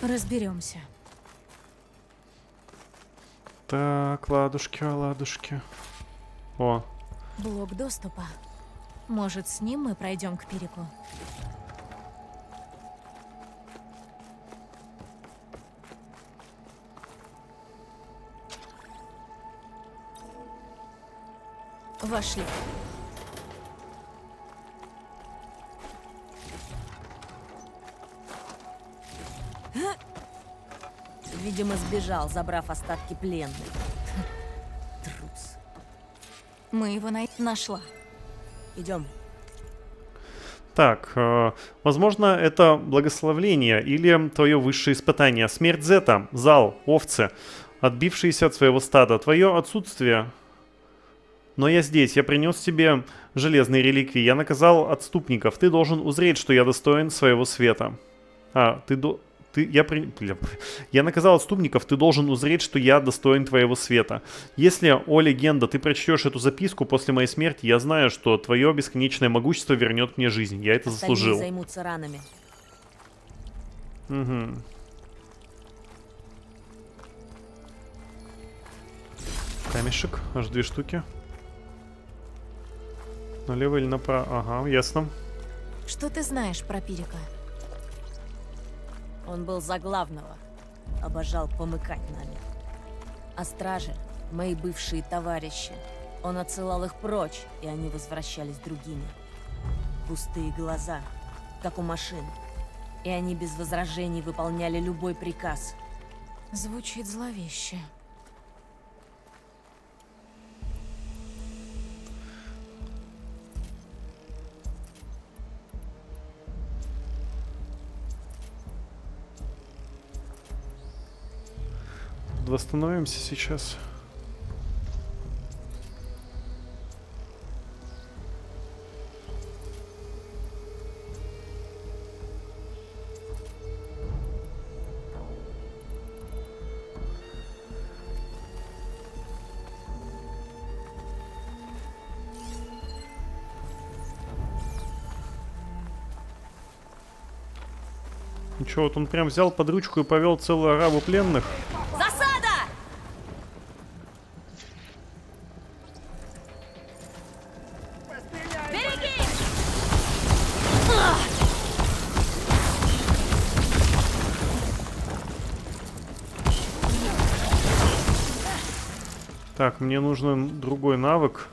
Разберемся. Так, ладушки, ладушки. О, Блок доступа. Может, с ним мы пройдем к Пирику? Вошли. Видимо, сбежал, забрав остатки пленных. Трус. Мы его най- нашла. Идем. Так, э, возможно, это благословление или твое высшее испытание. Смерть Зета, зал, овцы, отбившиеся от своего стада. Твое отсутствие. Но я здесь, я принес тебе железные реликвии, я наказал отступников. Ты должен узреть, что я достоин своего света. А, ты, до- Ты, я, при, бля, я наказал отступников, ты должен узреть, что я достоин твоего света. Если, о легенда, ты прочтешь эту записку после моей смерти, я знаю, что твое бесконечное могущество вернет мне жизнь. Я это Остальные заслужил. займутся ранами. Угу. Камешек, аж две штуки. Налево или направо? Ага, ясно. Что ты знаешь про Пирика? Он был за главного. Обожал помыкать нами. А стражи — мои бывшие товарищи. Он отсылал их прочь, и они возвращались другими. Пустые глаза, как у машин. И они без возражений выполняли любой приказ. Звучит зловеще. Восстановимся сейчас. Ничего, вот он прям взял под ручку и повел целую араву пленных. Мне нужен другой навык.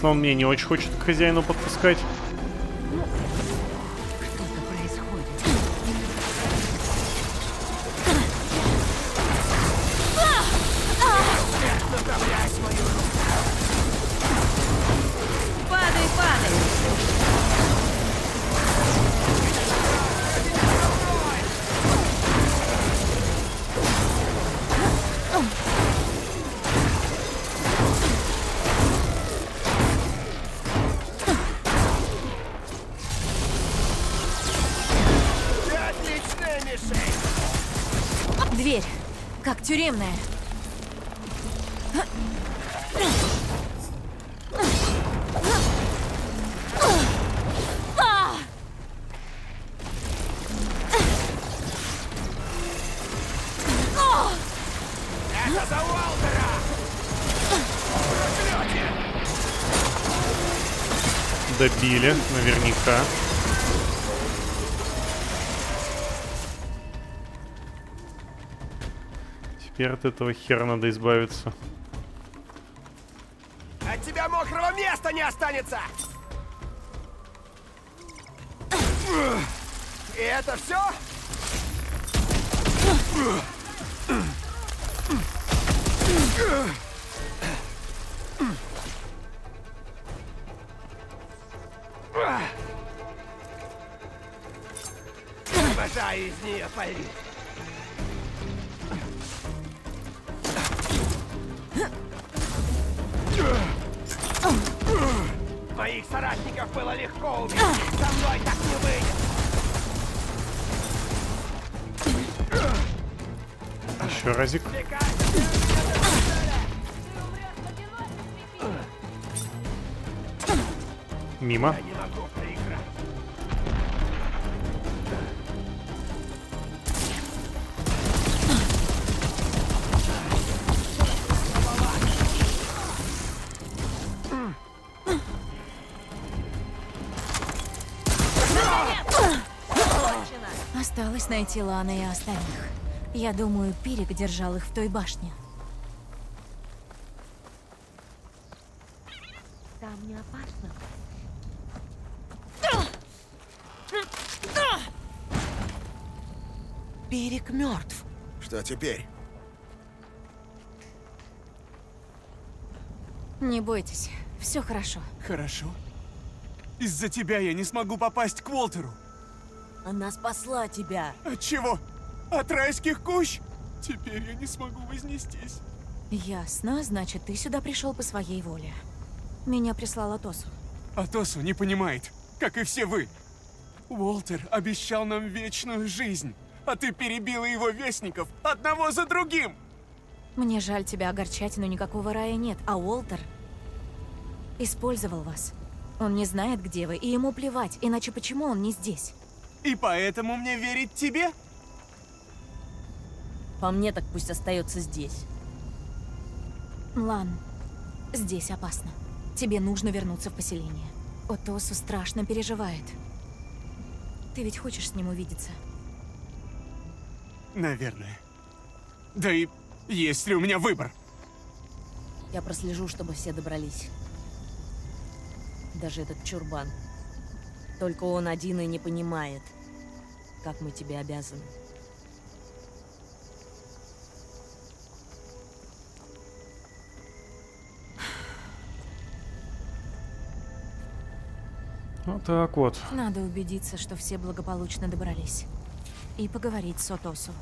Ясно, он мне не очень хочет к хозяину подпускать. Наверняка. Теперь от этого хера надо избавиться. От тебя мокрого места не останется! И это все? Обожаю из нее палить. Моих соратников было легко убить. Со мной так не выйдет. Еще разик. Мимо. Осталось найти Лана и остальных. Я думаю, Пирик держал их в той башне. Там не опасно. Берег мертв. Что теперь? Не бойтесь, все хорошо. Хорошо. Из-за тебя я не смогу попасть к Уолтеру. Она спасла тебя. От чего? От райских кущ? Теперь я не смогу вознестись. Ясно, значит, ты сюда пришел по своей воле. Меня прислала Тосу. Атосу не понимает, как и все вы. Уолтер обещал нам вечную жизнь, а ты перебила его вестников одного за другим. Мне жаль тебя огорчать, но никакого рая нет. А Уолтер использовал вас. Он не знает, где вы, и ему плевать, иначе почему он не здесь? И поэтому мне верить тебе? По мне так пусть остается здесь. Лан, здесь опасно. Тебе нужно вернуться в поселение. Отосу страшно переживает. Ты ведь хочешь с ним увидеться? Наверное. Да и есть ли у меня выбор? Я прослежу, чтобы все добрались. Даже этот чурбан. Только он один и не понимает, как мы тебе обязаны. Вот так вот. Надо убедиться, что все благополучно добрались. И поговорить с Отосу.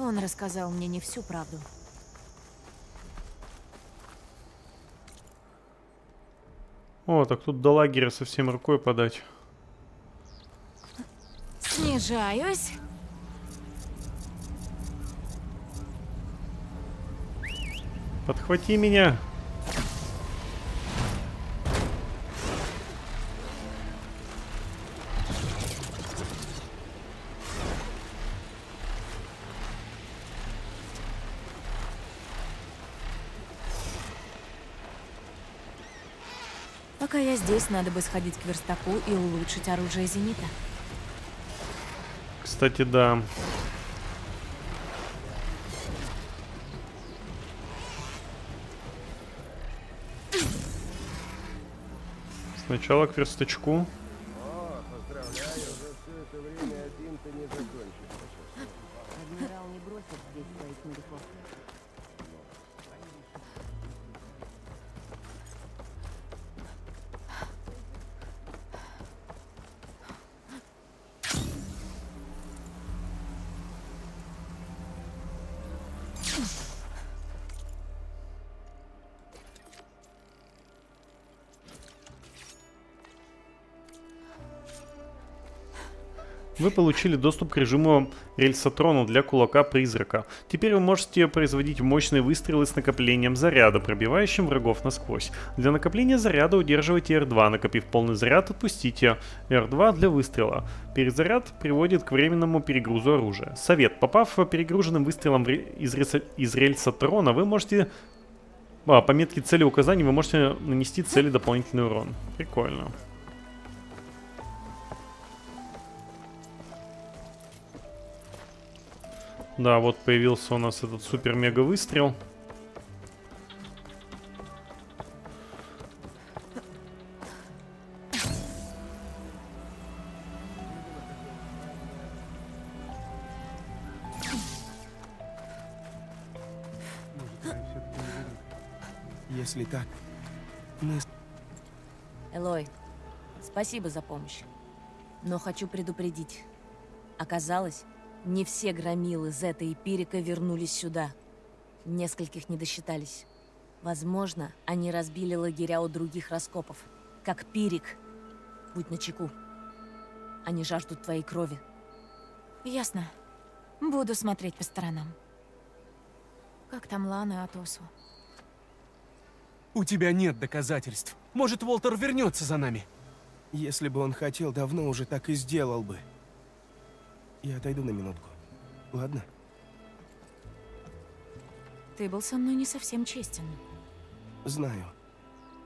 Он рассказал мне не всю правду. О, так тут до лагеря совсем рукой подать. Снижаюсь. Подхвати меня. Пока я здесь, надо бы сходить к верстаку и улучшить оружие Зенита. Кстати, да. Сначала к верстачку. Вы получили доступ к режиму рельсотрона для кулака призрака. Теперь вы можете производить мощные выстрелы с накоплением заряда, пробивающим врагов насквозь. Для накопления заряда удерживайте R2, накопив полный заряд, отпустите R2 для выстрела. Перезаряд приводит к временному перегрузу оружия. Совет. Попав перегруженным выстрелом из, рельса- из рельсотрона, вы можете... А, по метке цели указаний вы можете нанести цели дополнительный урон. Прикольно. Да, вот появился у нас этот супер-мега выстрел. Если так, мы... Элой, спасибо за помощь. Но хочу предупредить. Оказалось, не все громилы Зета и Пирика вернулись сюда. Нескольких не досчитались. Возможно, они разбили лагеря у других раскопов. Как Пирик. Будь начеку. Они жаждут твоей крови. Ясно. Буду смотреть по сторонам. Как там Лана и Атосу? У тебя нет доказательств. Может, Уолтер вернется за нами? Если бы он хотел, давно уже так и сделал бы. Я отойду на минутку. Ладно? Ты был со мной не совсем честен. Знаю.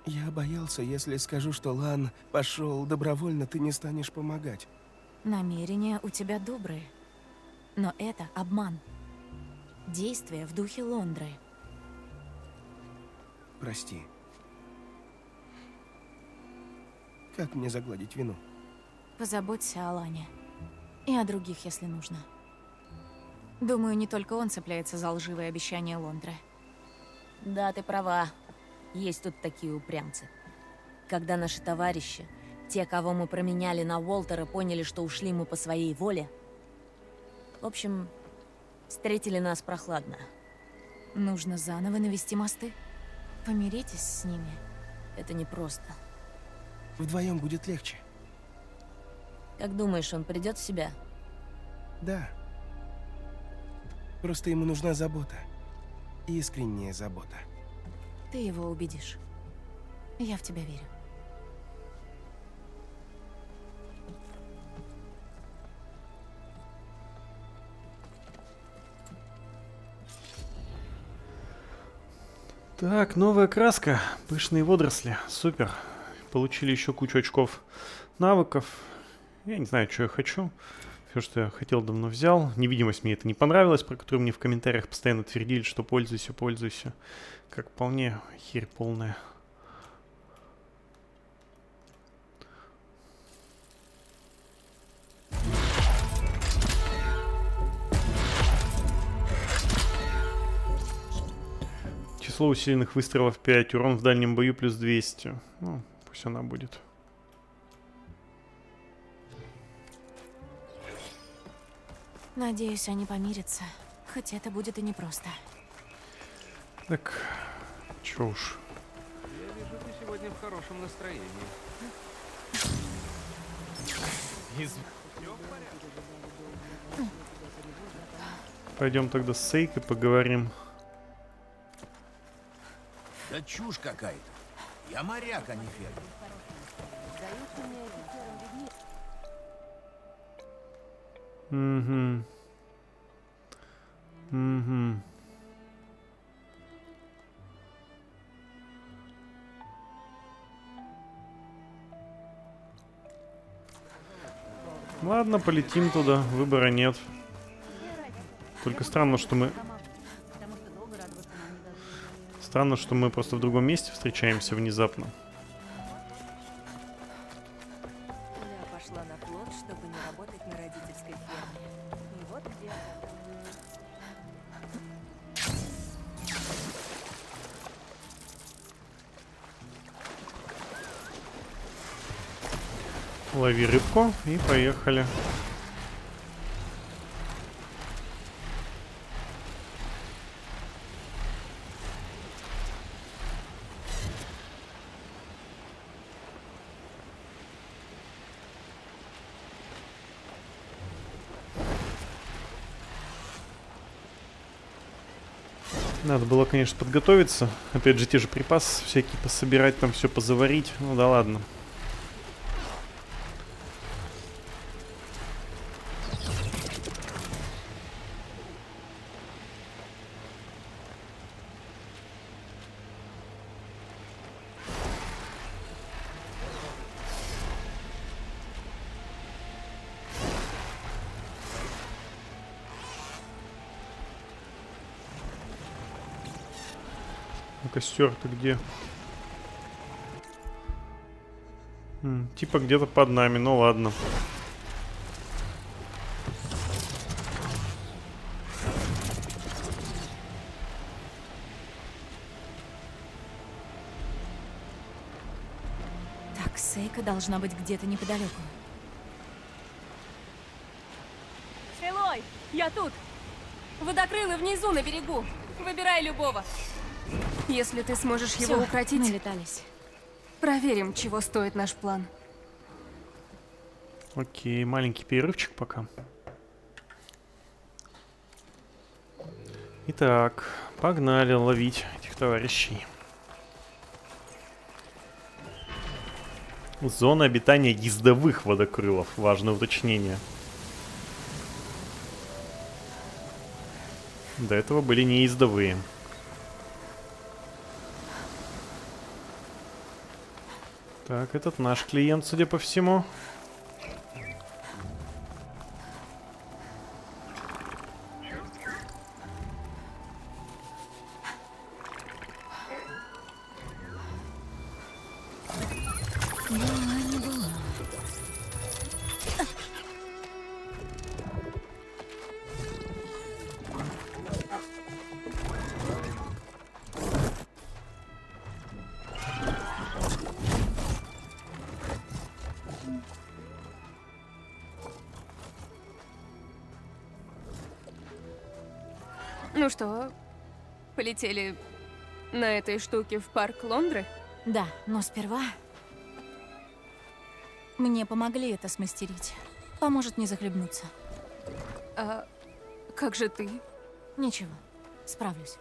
Я боялся, если скажу, что Лан пошел добровольно, ты не станешь помогать. Намерения у тебя добрые. Но это обман. Действие в духе Лондры. Прости. Как мне загладить вину? Позаботься о Лане. И о других, если нужно. Думаю, не только он цепляется за лживые обещания Лондры. Да, ты права. Есть тут такие упрямцы. Когда наши товарищи, те, кого мы променяли на Уолтера, поняли, что ушли мы по своей воле, в общем, встретили нас прохладно. Нужно заново навести мосты. Помиритесь с ними. Это непросто. Вдвоем будет легче. Как думаешь, он придет в себя? Да. Просто ему нужна забота. Искренняя забота. Ты его убедишь. Я в тебя верю. Так, новая краска. Пышные водоросли. Супер. Получили еще кучу очков навыков. Я не знаю, что я хочу. Все, что я хотел, давно взял. Невидимость мне это не понравилось, про которую мне в комментариях постоянно твердили, что пользуйся, пользуйся. Как вполне херь полная. Число усиленных выстрелов 5, урон в дальнем бою плюс 200. Ну, пусть она будет. Надеюсь, они помирятся. Хотя это будет и непросто. Так, чё уж. Я вижу, ты сегодня в хорошем настроении. Из... Пойдем тогда с Сейкой поговорим. Да чушь какая-то. Я моряк, а не фермер. Угу. Угу. Ладно, полетим туда, выбора нет. Только странно, что мы... Странно, что мы просто в другом месте встречаемся внезапно. Лови рыбку и поехали. Надо было, конечно, подготовиться. Опять же, те же припасы всякие пособирать, там все позаварить. Ну да ладно. А костер-то где? М, типа где-то под нами, ну ладно. Так, Сейка должна быть где-то неподалеку. Элой, я тут. Водокрылы внизу, на берегу. Выбирай любого. Если ты сможешь его Всё, укротить, налетались. проверим, чего стоит наш план. Окей, маленький перерывчик пока. Итак, погнали ловить этих товарищей. Зона обитания ездовых водокрылов. Важное уточнение. До этого были не ездовые. Так, этот наш клиент, судя по всему. Ну что, полетели на этой штуке в парк Лондры? Да, но сперва... Мне помогли это смастерить. Поможет не захлебнуться. А как же ты? Ничего, справлюсь.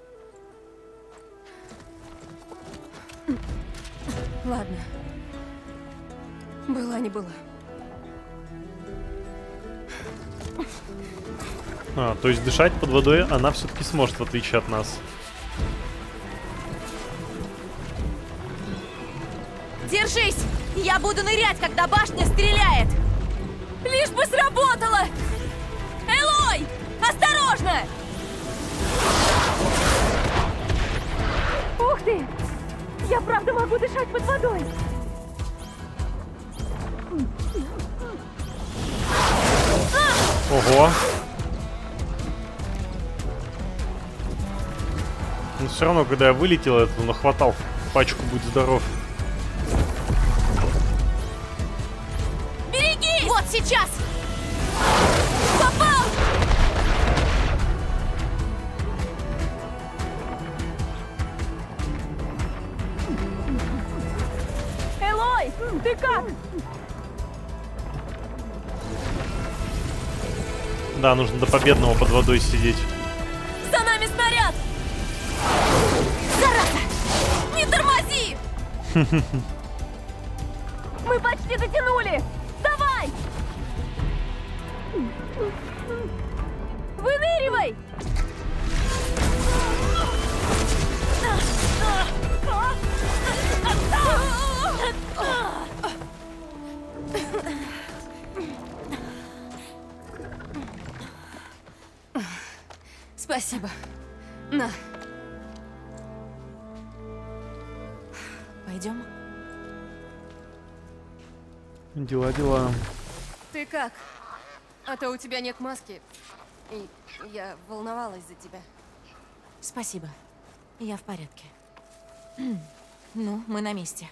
Ладно. Была не была. А, то есть дышать под водой она все-таки сможет, в отличие от нас. Держись! Я буду нырять, когда башня стреляет! Лишь бы сработало! Элой! Осторожно! Ух ты! Я правда могу дышать под водой! Ого. Все равно, когда я вылетел, это нахватал пачку, будь здоров. Береги! Вот сейчас! Попал! Элой, ты как? Да, нужно до победного под водой сидеть. Hehehe тебя нет маски. И я волновалась за тебя. Спасибо. Я в порядке. Ну, мы на месте.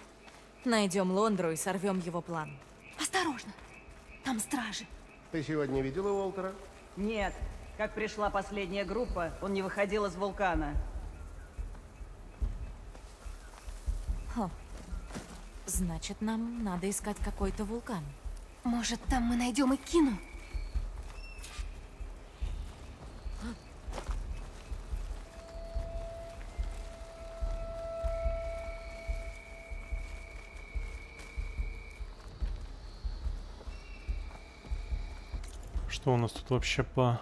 Найдем Лондру и сорвем его план. Осторожно! Там стражи. Ты сегодня видела Уолтера? Нет. Как пришла последняя группа, он не выходил из вулкана. Хо. Значит, нам надо искать какой-то вулкан. Может, там мы найдем и Кину? Что у нас тут вообще по...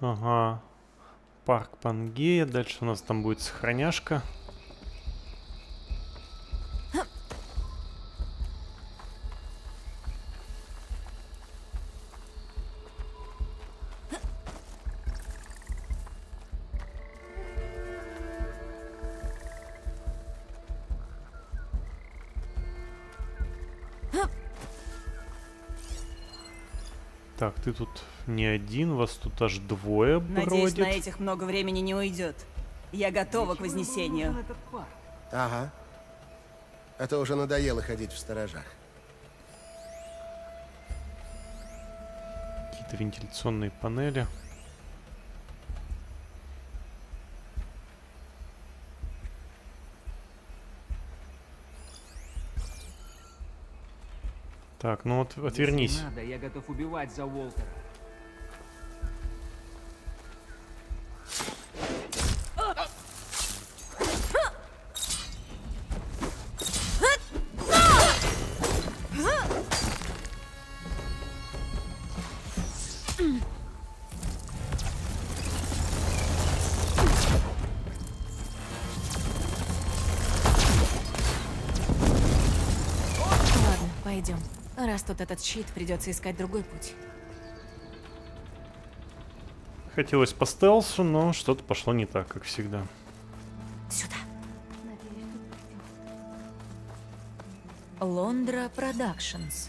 Ага. Парк Пангея. Дальше у нас там будет сохраняшка. Не один, вас тут аж двое Надеюсь, бродит. на этих много времени не уйдет. Я готова к вознесению. Ага. А то уже надоело ходить в сторожах. Какие-то вентиляционные панели. Так, ну вот отвернись. Если надо, я готов убивать за Уолтера. Тут этот щит, придется искать другой путь. Хотелось по стелсу, но что-то пошло не так, как всегда. Сюда. Londra Productions.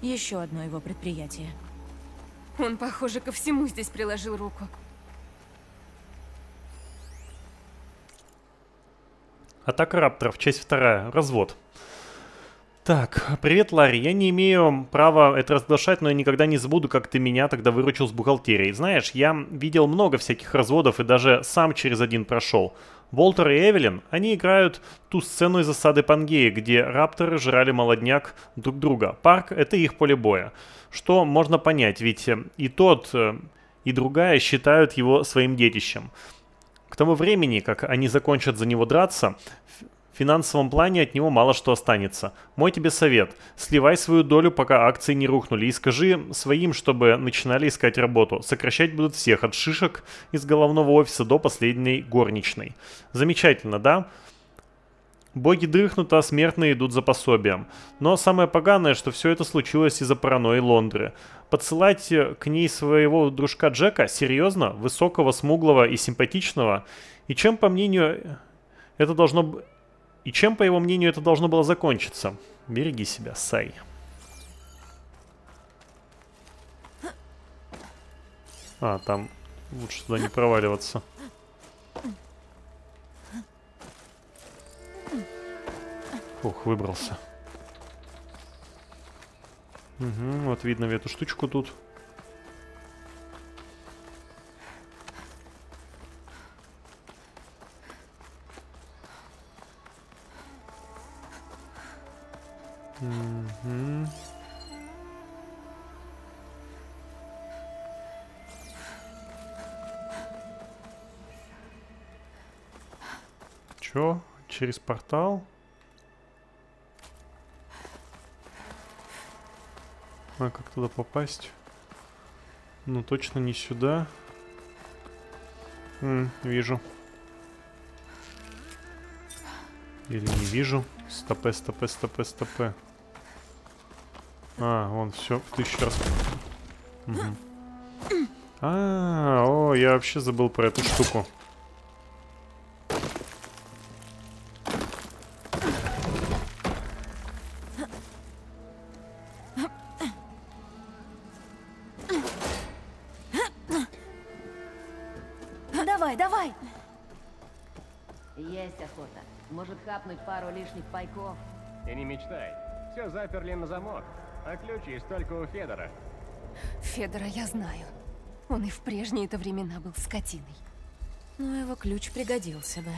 Еще одно его предприятие. Он, похоже, ко всему здесь приложил руку. Атака рапторов, часть вторая. Развод. Так, привет, Ларри. Я не имею права это разглашать, но я никогда не забуду, как ты меня тогда выручил с бухгалтерией. Знаешь, я видел много всяких разводов и даже сам через один прошел. Волтер и Эвелин, они играют ту сцену из осады Пангеи, где рапторы жрали молодняк друг друга. Парк — это их поле боя. Что можно понять, ведь и тот, и другая считают его своим детищем. К тому времени, как они закончат за него драться, в финансовом плане от него мало что останется. Мой тебе совет. Сливай свою долю, пока акции не рухнули, и скажи своим, чтобы начинали искать работу. Сокращать будут всех, от шишек из головного офиса до последней горничной. Замечательно, да? Боги дрыхнут, а смертные идут за пособием. Но самое поганое, что все это случилось из-за паранойи Лондры. Подсылать к ней своего дружка Джека, серьезно, высокого, смуглого и симпатичного, и чем, по мнению, это должно и чем, по его мнению, это должно было закончиться? Береги себя, Сай. А, там лучше туда не проваливаться. Ух, выбрался. Угу, вот видно эту штучку тут. Угу. Чё? Через портал? А как туда попасть? Ну, точно не сюда. М, вижу. Или не вижу. Стопе, стопе, стопе, стопе. А, вон, все, в тысячу раз. Угу. А, о, я вообще забыл про эту штуку. Давай, давай! Есть охота. Может хапнуть пару лишних пайков? И не мечтай. Все заперли на замок. А ключи есть только у Федора. Федора я знаю. Он и в прежние-то времена был скотиной. Но его ключ пригодился бы.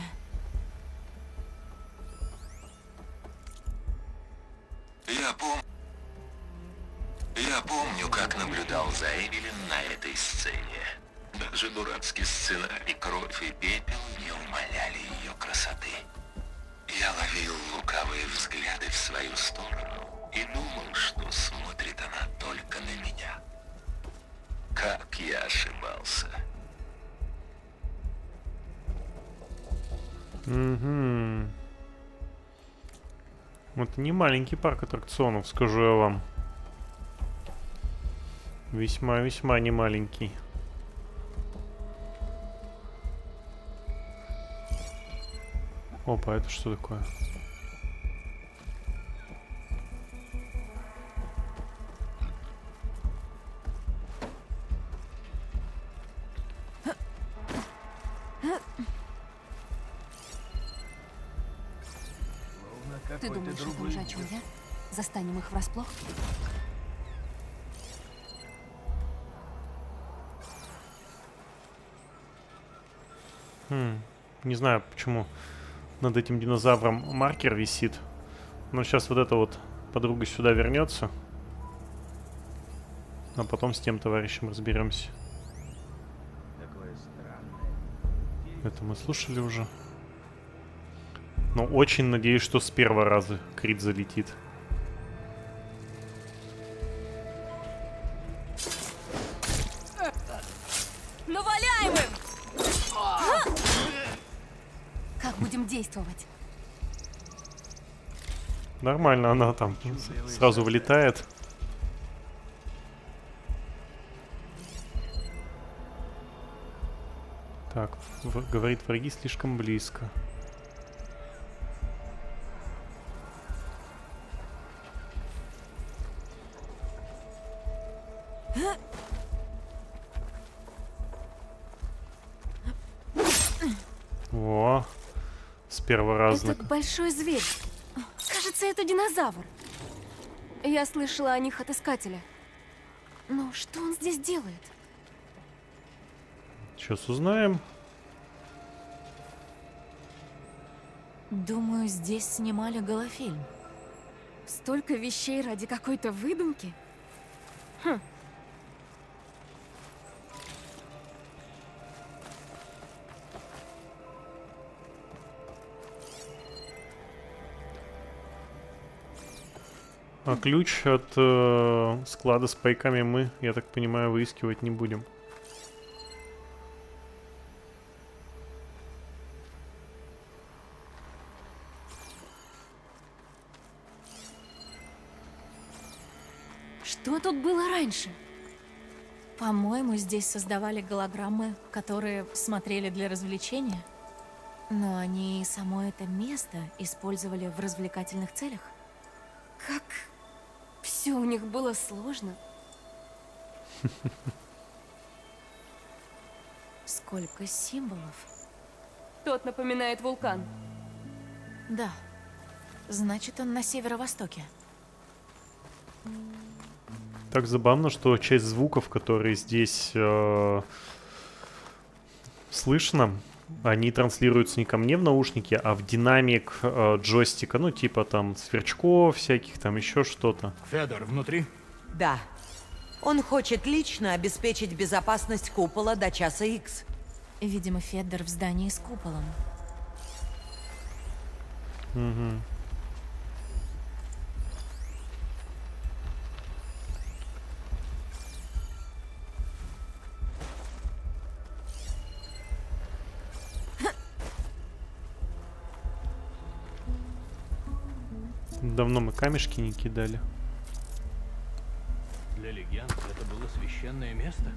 Я помню... Я помню, как наблюдал за Эвелин на этой сцене. Даже дурацкий сценарий «Кровь и пепел» не умаляли ее красоты. Я ловил лукавые взгляды в свою сторону и думал, что смотрит она только на меня. Как я ошибался. Угу. Вот не маленький парк аттракционов, скажу я вам. Весьма-весьма не маленький. Опа, это что такое? Их врасплох? Хм, не знаю, почему над этим динозавром маркер висит. Но сейчас вот эта вот подруга сюда вернется. А потом с тем товарищем разберемся. Это мы слушали уже. Но очень надеюсь, что с первого раза крит залетит. Действовать? Нормально, она там сразу вылетает. Так, говорит, враги слишком близко. С первого раза. Это большой зверь. Кажется, это динозавр. Я слышала о них от искателя. Но что он здесь делает? Сейчас узнаем. Думаю, здесь снимали голофильм. Столько вещей ради какой-то выдумки? Хм. А ключ от э, склада с пайками мы, я так понимаю, выискивать не будем. Что тут было раньше? По-моему, здесь создавали голограммы, которые смотрели для развлечения. Но они само это место использовали в развлекательных целях. Как все у них было сложно. Сколько символов. Тот напоминает вулкан. Да. Значит, он на северо-востоке. Так забавно, что часть звуков, которые здесь э, слышно, они транслируются не ко мне в наушнике, а в динамик э, джойстика, ну типа там сверчков всяких, там еще что-то. Федор, внутри? Да. Он хочет лично обеспечить безопасность купола до часа Икс. Видимо, Федор в здании с куполом. Угу. Давно мы камешки не кидали. Для легенд это было священное место.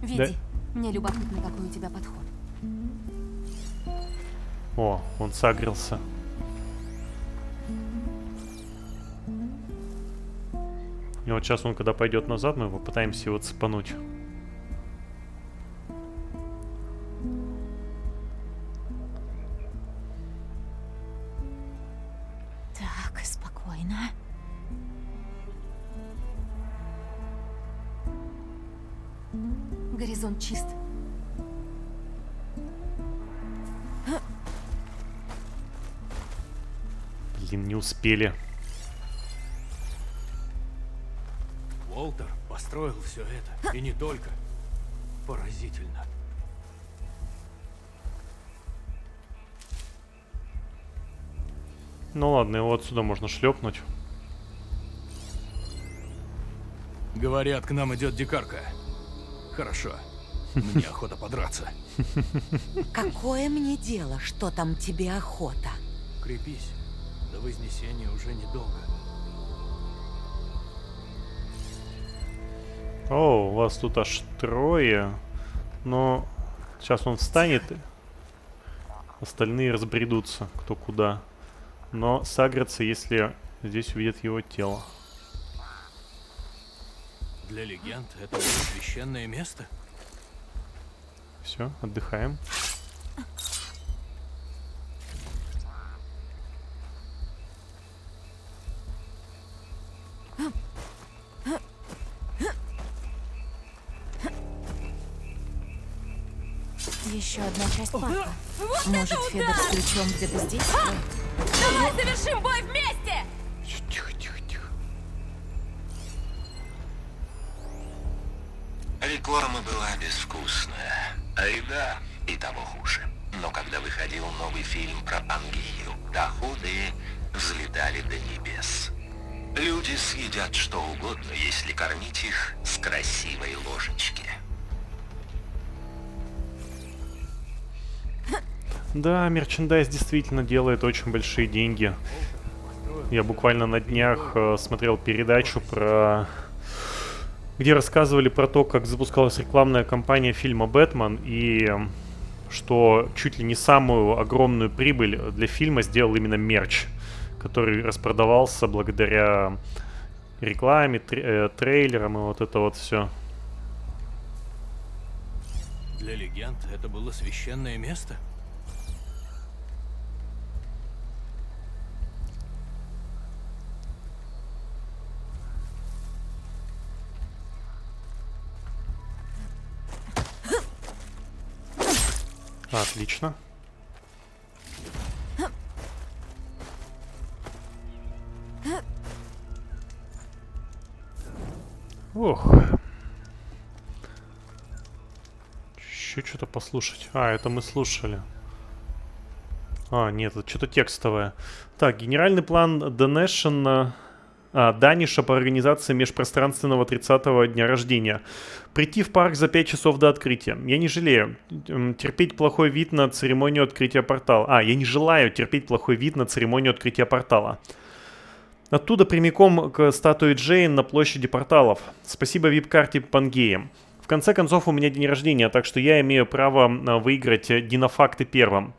Види, да? мне любопытно, какой у тебя подход. О, он сагрился. И вот сейчас он, когда пойдет назад, мы попытаемся его цепануть. Успели. Уолтер построил все это. И не только. Поразительно. Ну ладно, его отсюда можно шлепнуть. Говорят, к нам идет дикарка. Хорошо. Мне охота подраться. Какое мне дело, что там тебе охота? Крепись. До Вознесения уже недолго. О, у вас тут аж трое. Но сейчас он встанет. Остальные разбредутся, кто куда. Но сагрятся, если здесь увидят его тело. Для легенд это священное место. Все, отдыхаем. Еще одна часть парка. Вот Может, Федор с ключом где-то здесь? А! Давай завершим бой вместе! Тихо, тихо, тихо. Реклама была безвкусная, а еда и того хуже. Но когда выходил новый фильм про Ангию, доходы взлетали до небес. Люди съедят что угодно, если кормить их с красивой ложечки. Да, мерчендайз действительно делает очень большие деньги. Я буквально на днях э, смотрел передачу про... где рассказывали про то, как запускалась рекламная кампания фильма «Бэтмен», и что чуть ли не самую огромную прибыль для фильма сделал именно мерч, который распродавался благодаря рекламе, э, трейлерам и вот это вот все. Для легенд это было священное место? Отлично. Ох. Еще что-то послушать. А, это мы слушали. А, нет, это что-то текстовое. Так, генеральный план The Nation а, Даниша по организации межпространственного 30-го дня рождения. Прийти в парк за 5 часов до открытия. Я не жалею. Терпеть плохой вид на церемонию открытия портала. А, я не желаю терпеть плохой вид на церемонию открытия портала. Оттуда прямиком к статуе Джейн на площади порталов. Спасибо вип-карте Пангея. В конце концов, у меня день рождения, так что я имею право а, выиграть динофакты первым.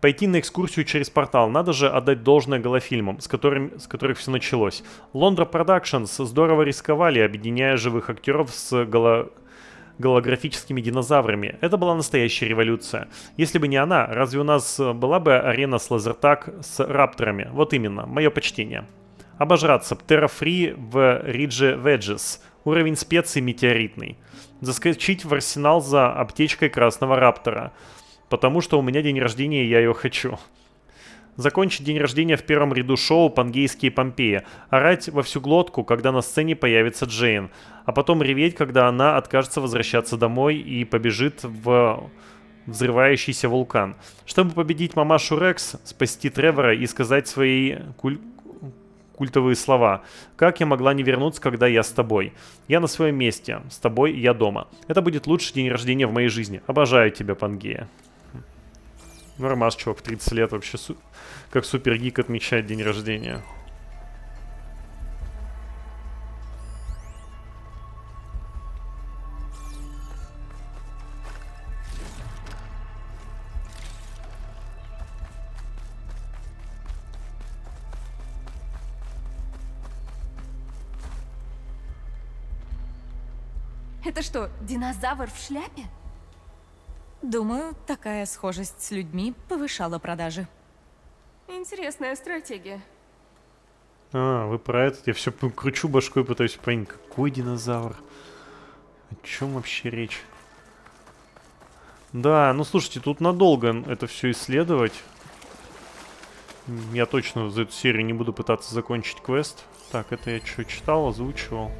Пойти на экскурсию через портал. Надо же отдать должное голофильмам, с, которым, с которых все началось. Лондра Productions здорово рисковали, объединяя живых актеров с голо голографическими динозаврами. Это была настоящая революция. Если бы не она, разве у нас была бы арена с лазертак с рапторами? Вот именно, мое почтение. Обожраться. Террафри в Ридже Веджес. Уровень специй метеоритный. Заскочить в арсенал за аптечкой красного раптора потому что у меня день рождения, и я ее хочу. Закончить день рождения в первом ряду шоу «Пангейские Помпеи», орать во всю глотку, когда на сцене появится Джейн, а потом реветь, когда она откажется возвращаться домой и побежит в взрывающийся вулкан. Чтобы победить мамашу Рекс, спасти Тревора и сказать свои куль культовые слова. «Как я могла не вернуться, когда я с тобой? Я на своем месте. С тобой я дома. Это будет лучший день рождения в моей жизни. Обожаю тебя, Пангея». Нормас, чувак, 30 лет вообще су как супергик отмечает день рождения. Это что, динозавр в шляпе? Думаю, такая схожесть с людьми повышала продажи. Интересная стратегия. А, вы про этот? Я все кручу башкой, пытаюсь понять, какой динозавр? О чем вообще речь? Да, ну слушайте, тут надолго это все исследовать. Я точно за эту серию не буду пытаться закончить квест. Так, это я что, читал, озвучивал?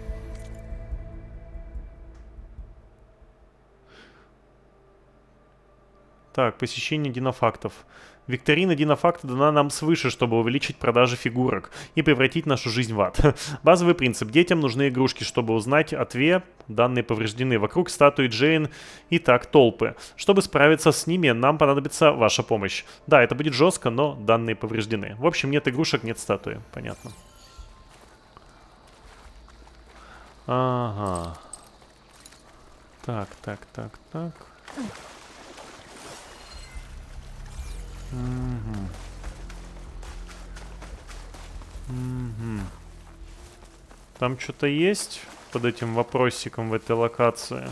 Так, посещение динофактов. Викторина динофакта дана нам свыше, чтобы увеличить продажи фигурок и превратить нашу жизнь в ад. Базовый принцип. Детям нужны игрушки, чтобы узнать ответ. Данные повреждены. Вокруг статуи Джейн и так толпы. Чтобы справиться с ними, нам понадобится ваша помощь. Да, это будет жестко, но данные повреждены. В общем, нет игрушек, нет статуи. Понятно. Ага. Так, так, так, так. Угу. Угу. Там что-то есть под этим вопросиком в этой локации?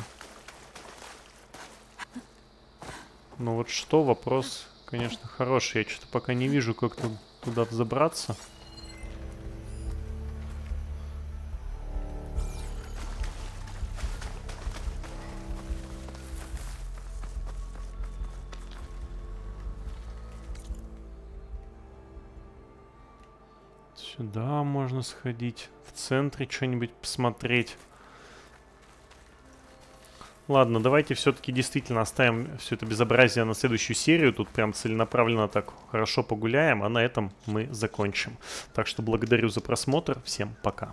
Ну вот что, вопрос, конечно, хороший. Я что-то пока не вижу, как туда взобраться. Сюда можно сходить. В центре что-нибудь посмотреть. Ладно, давайте все-таки действительно оставим все это безобразие на следующую серию. Тут прям целенаправленно так хорошо погуляем, а на этом мы закончим. Так что благодарю за просмотр. Всем пока.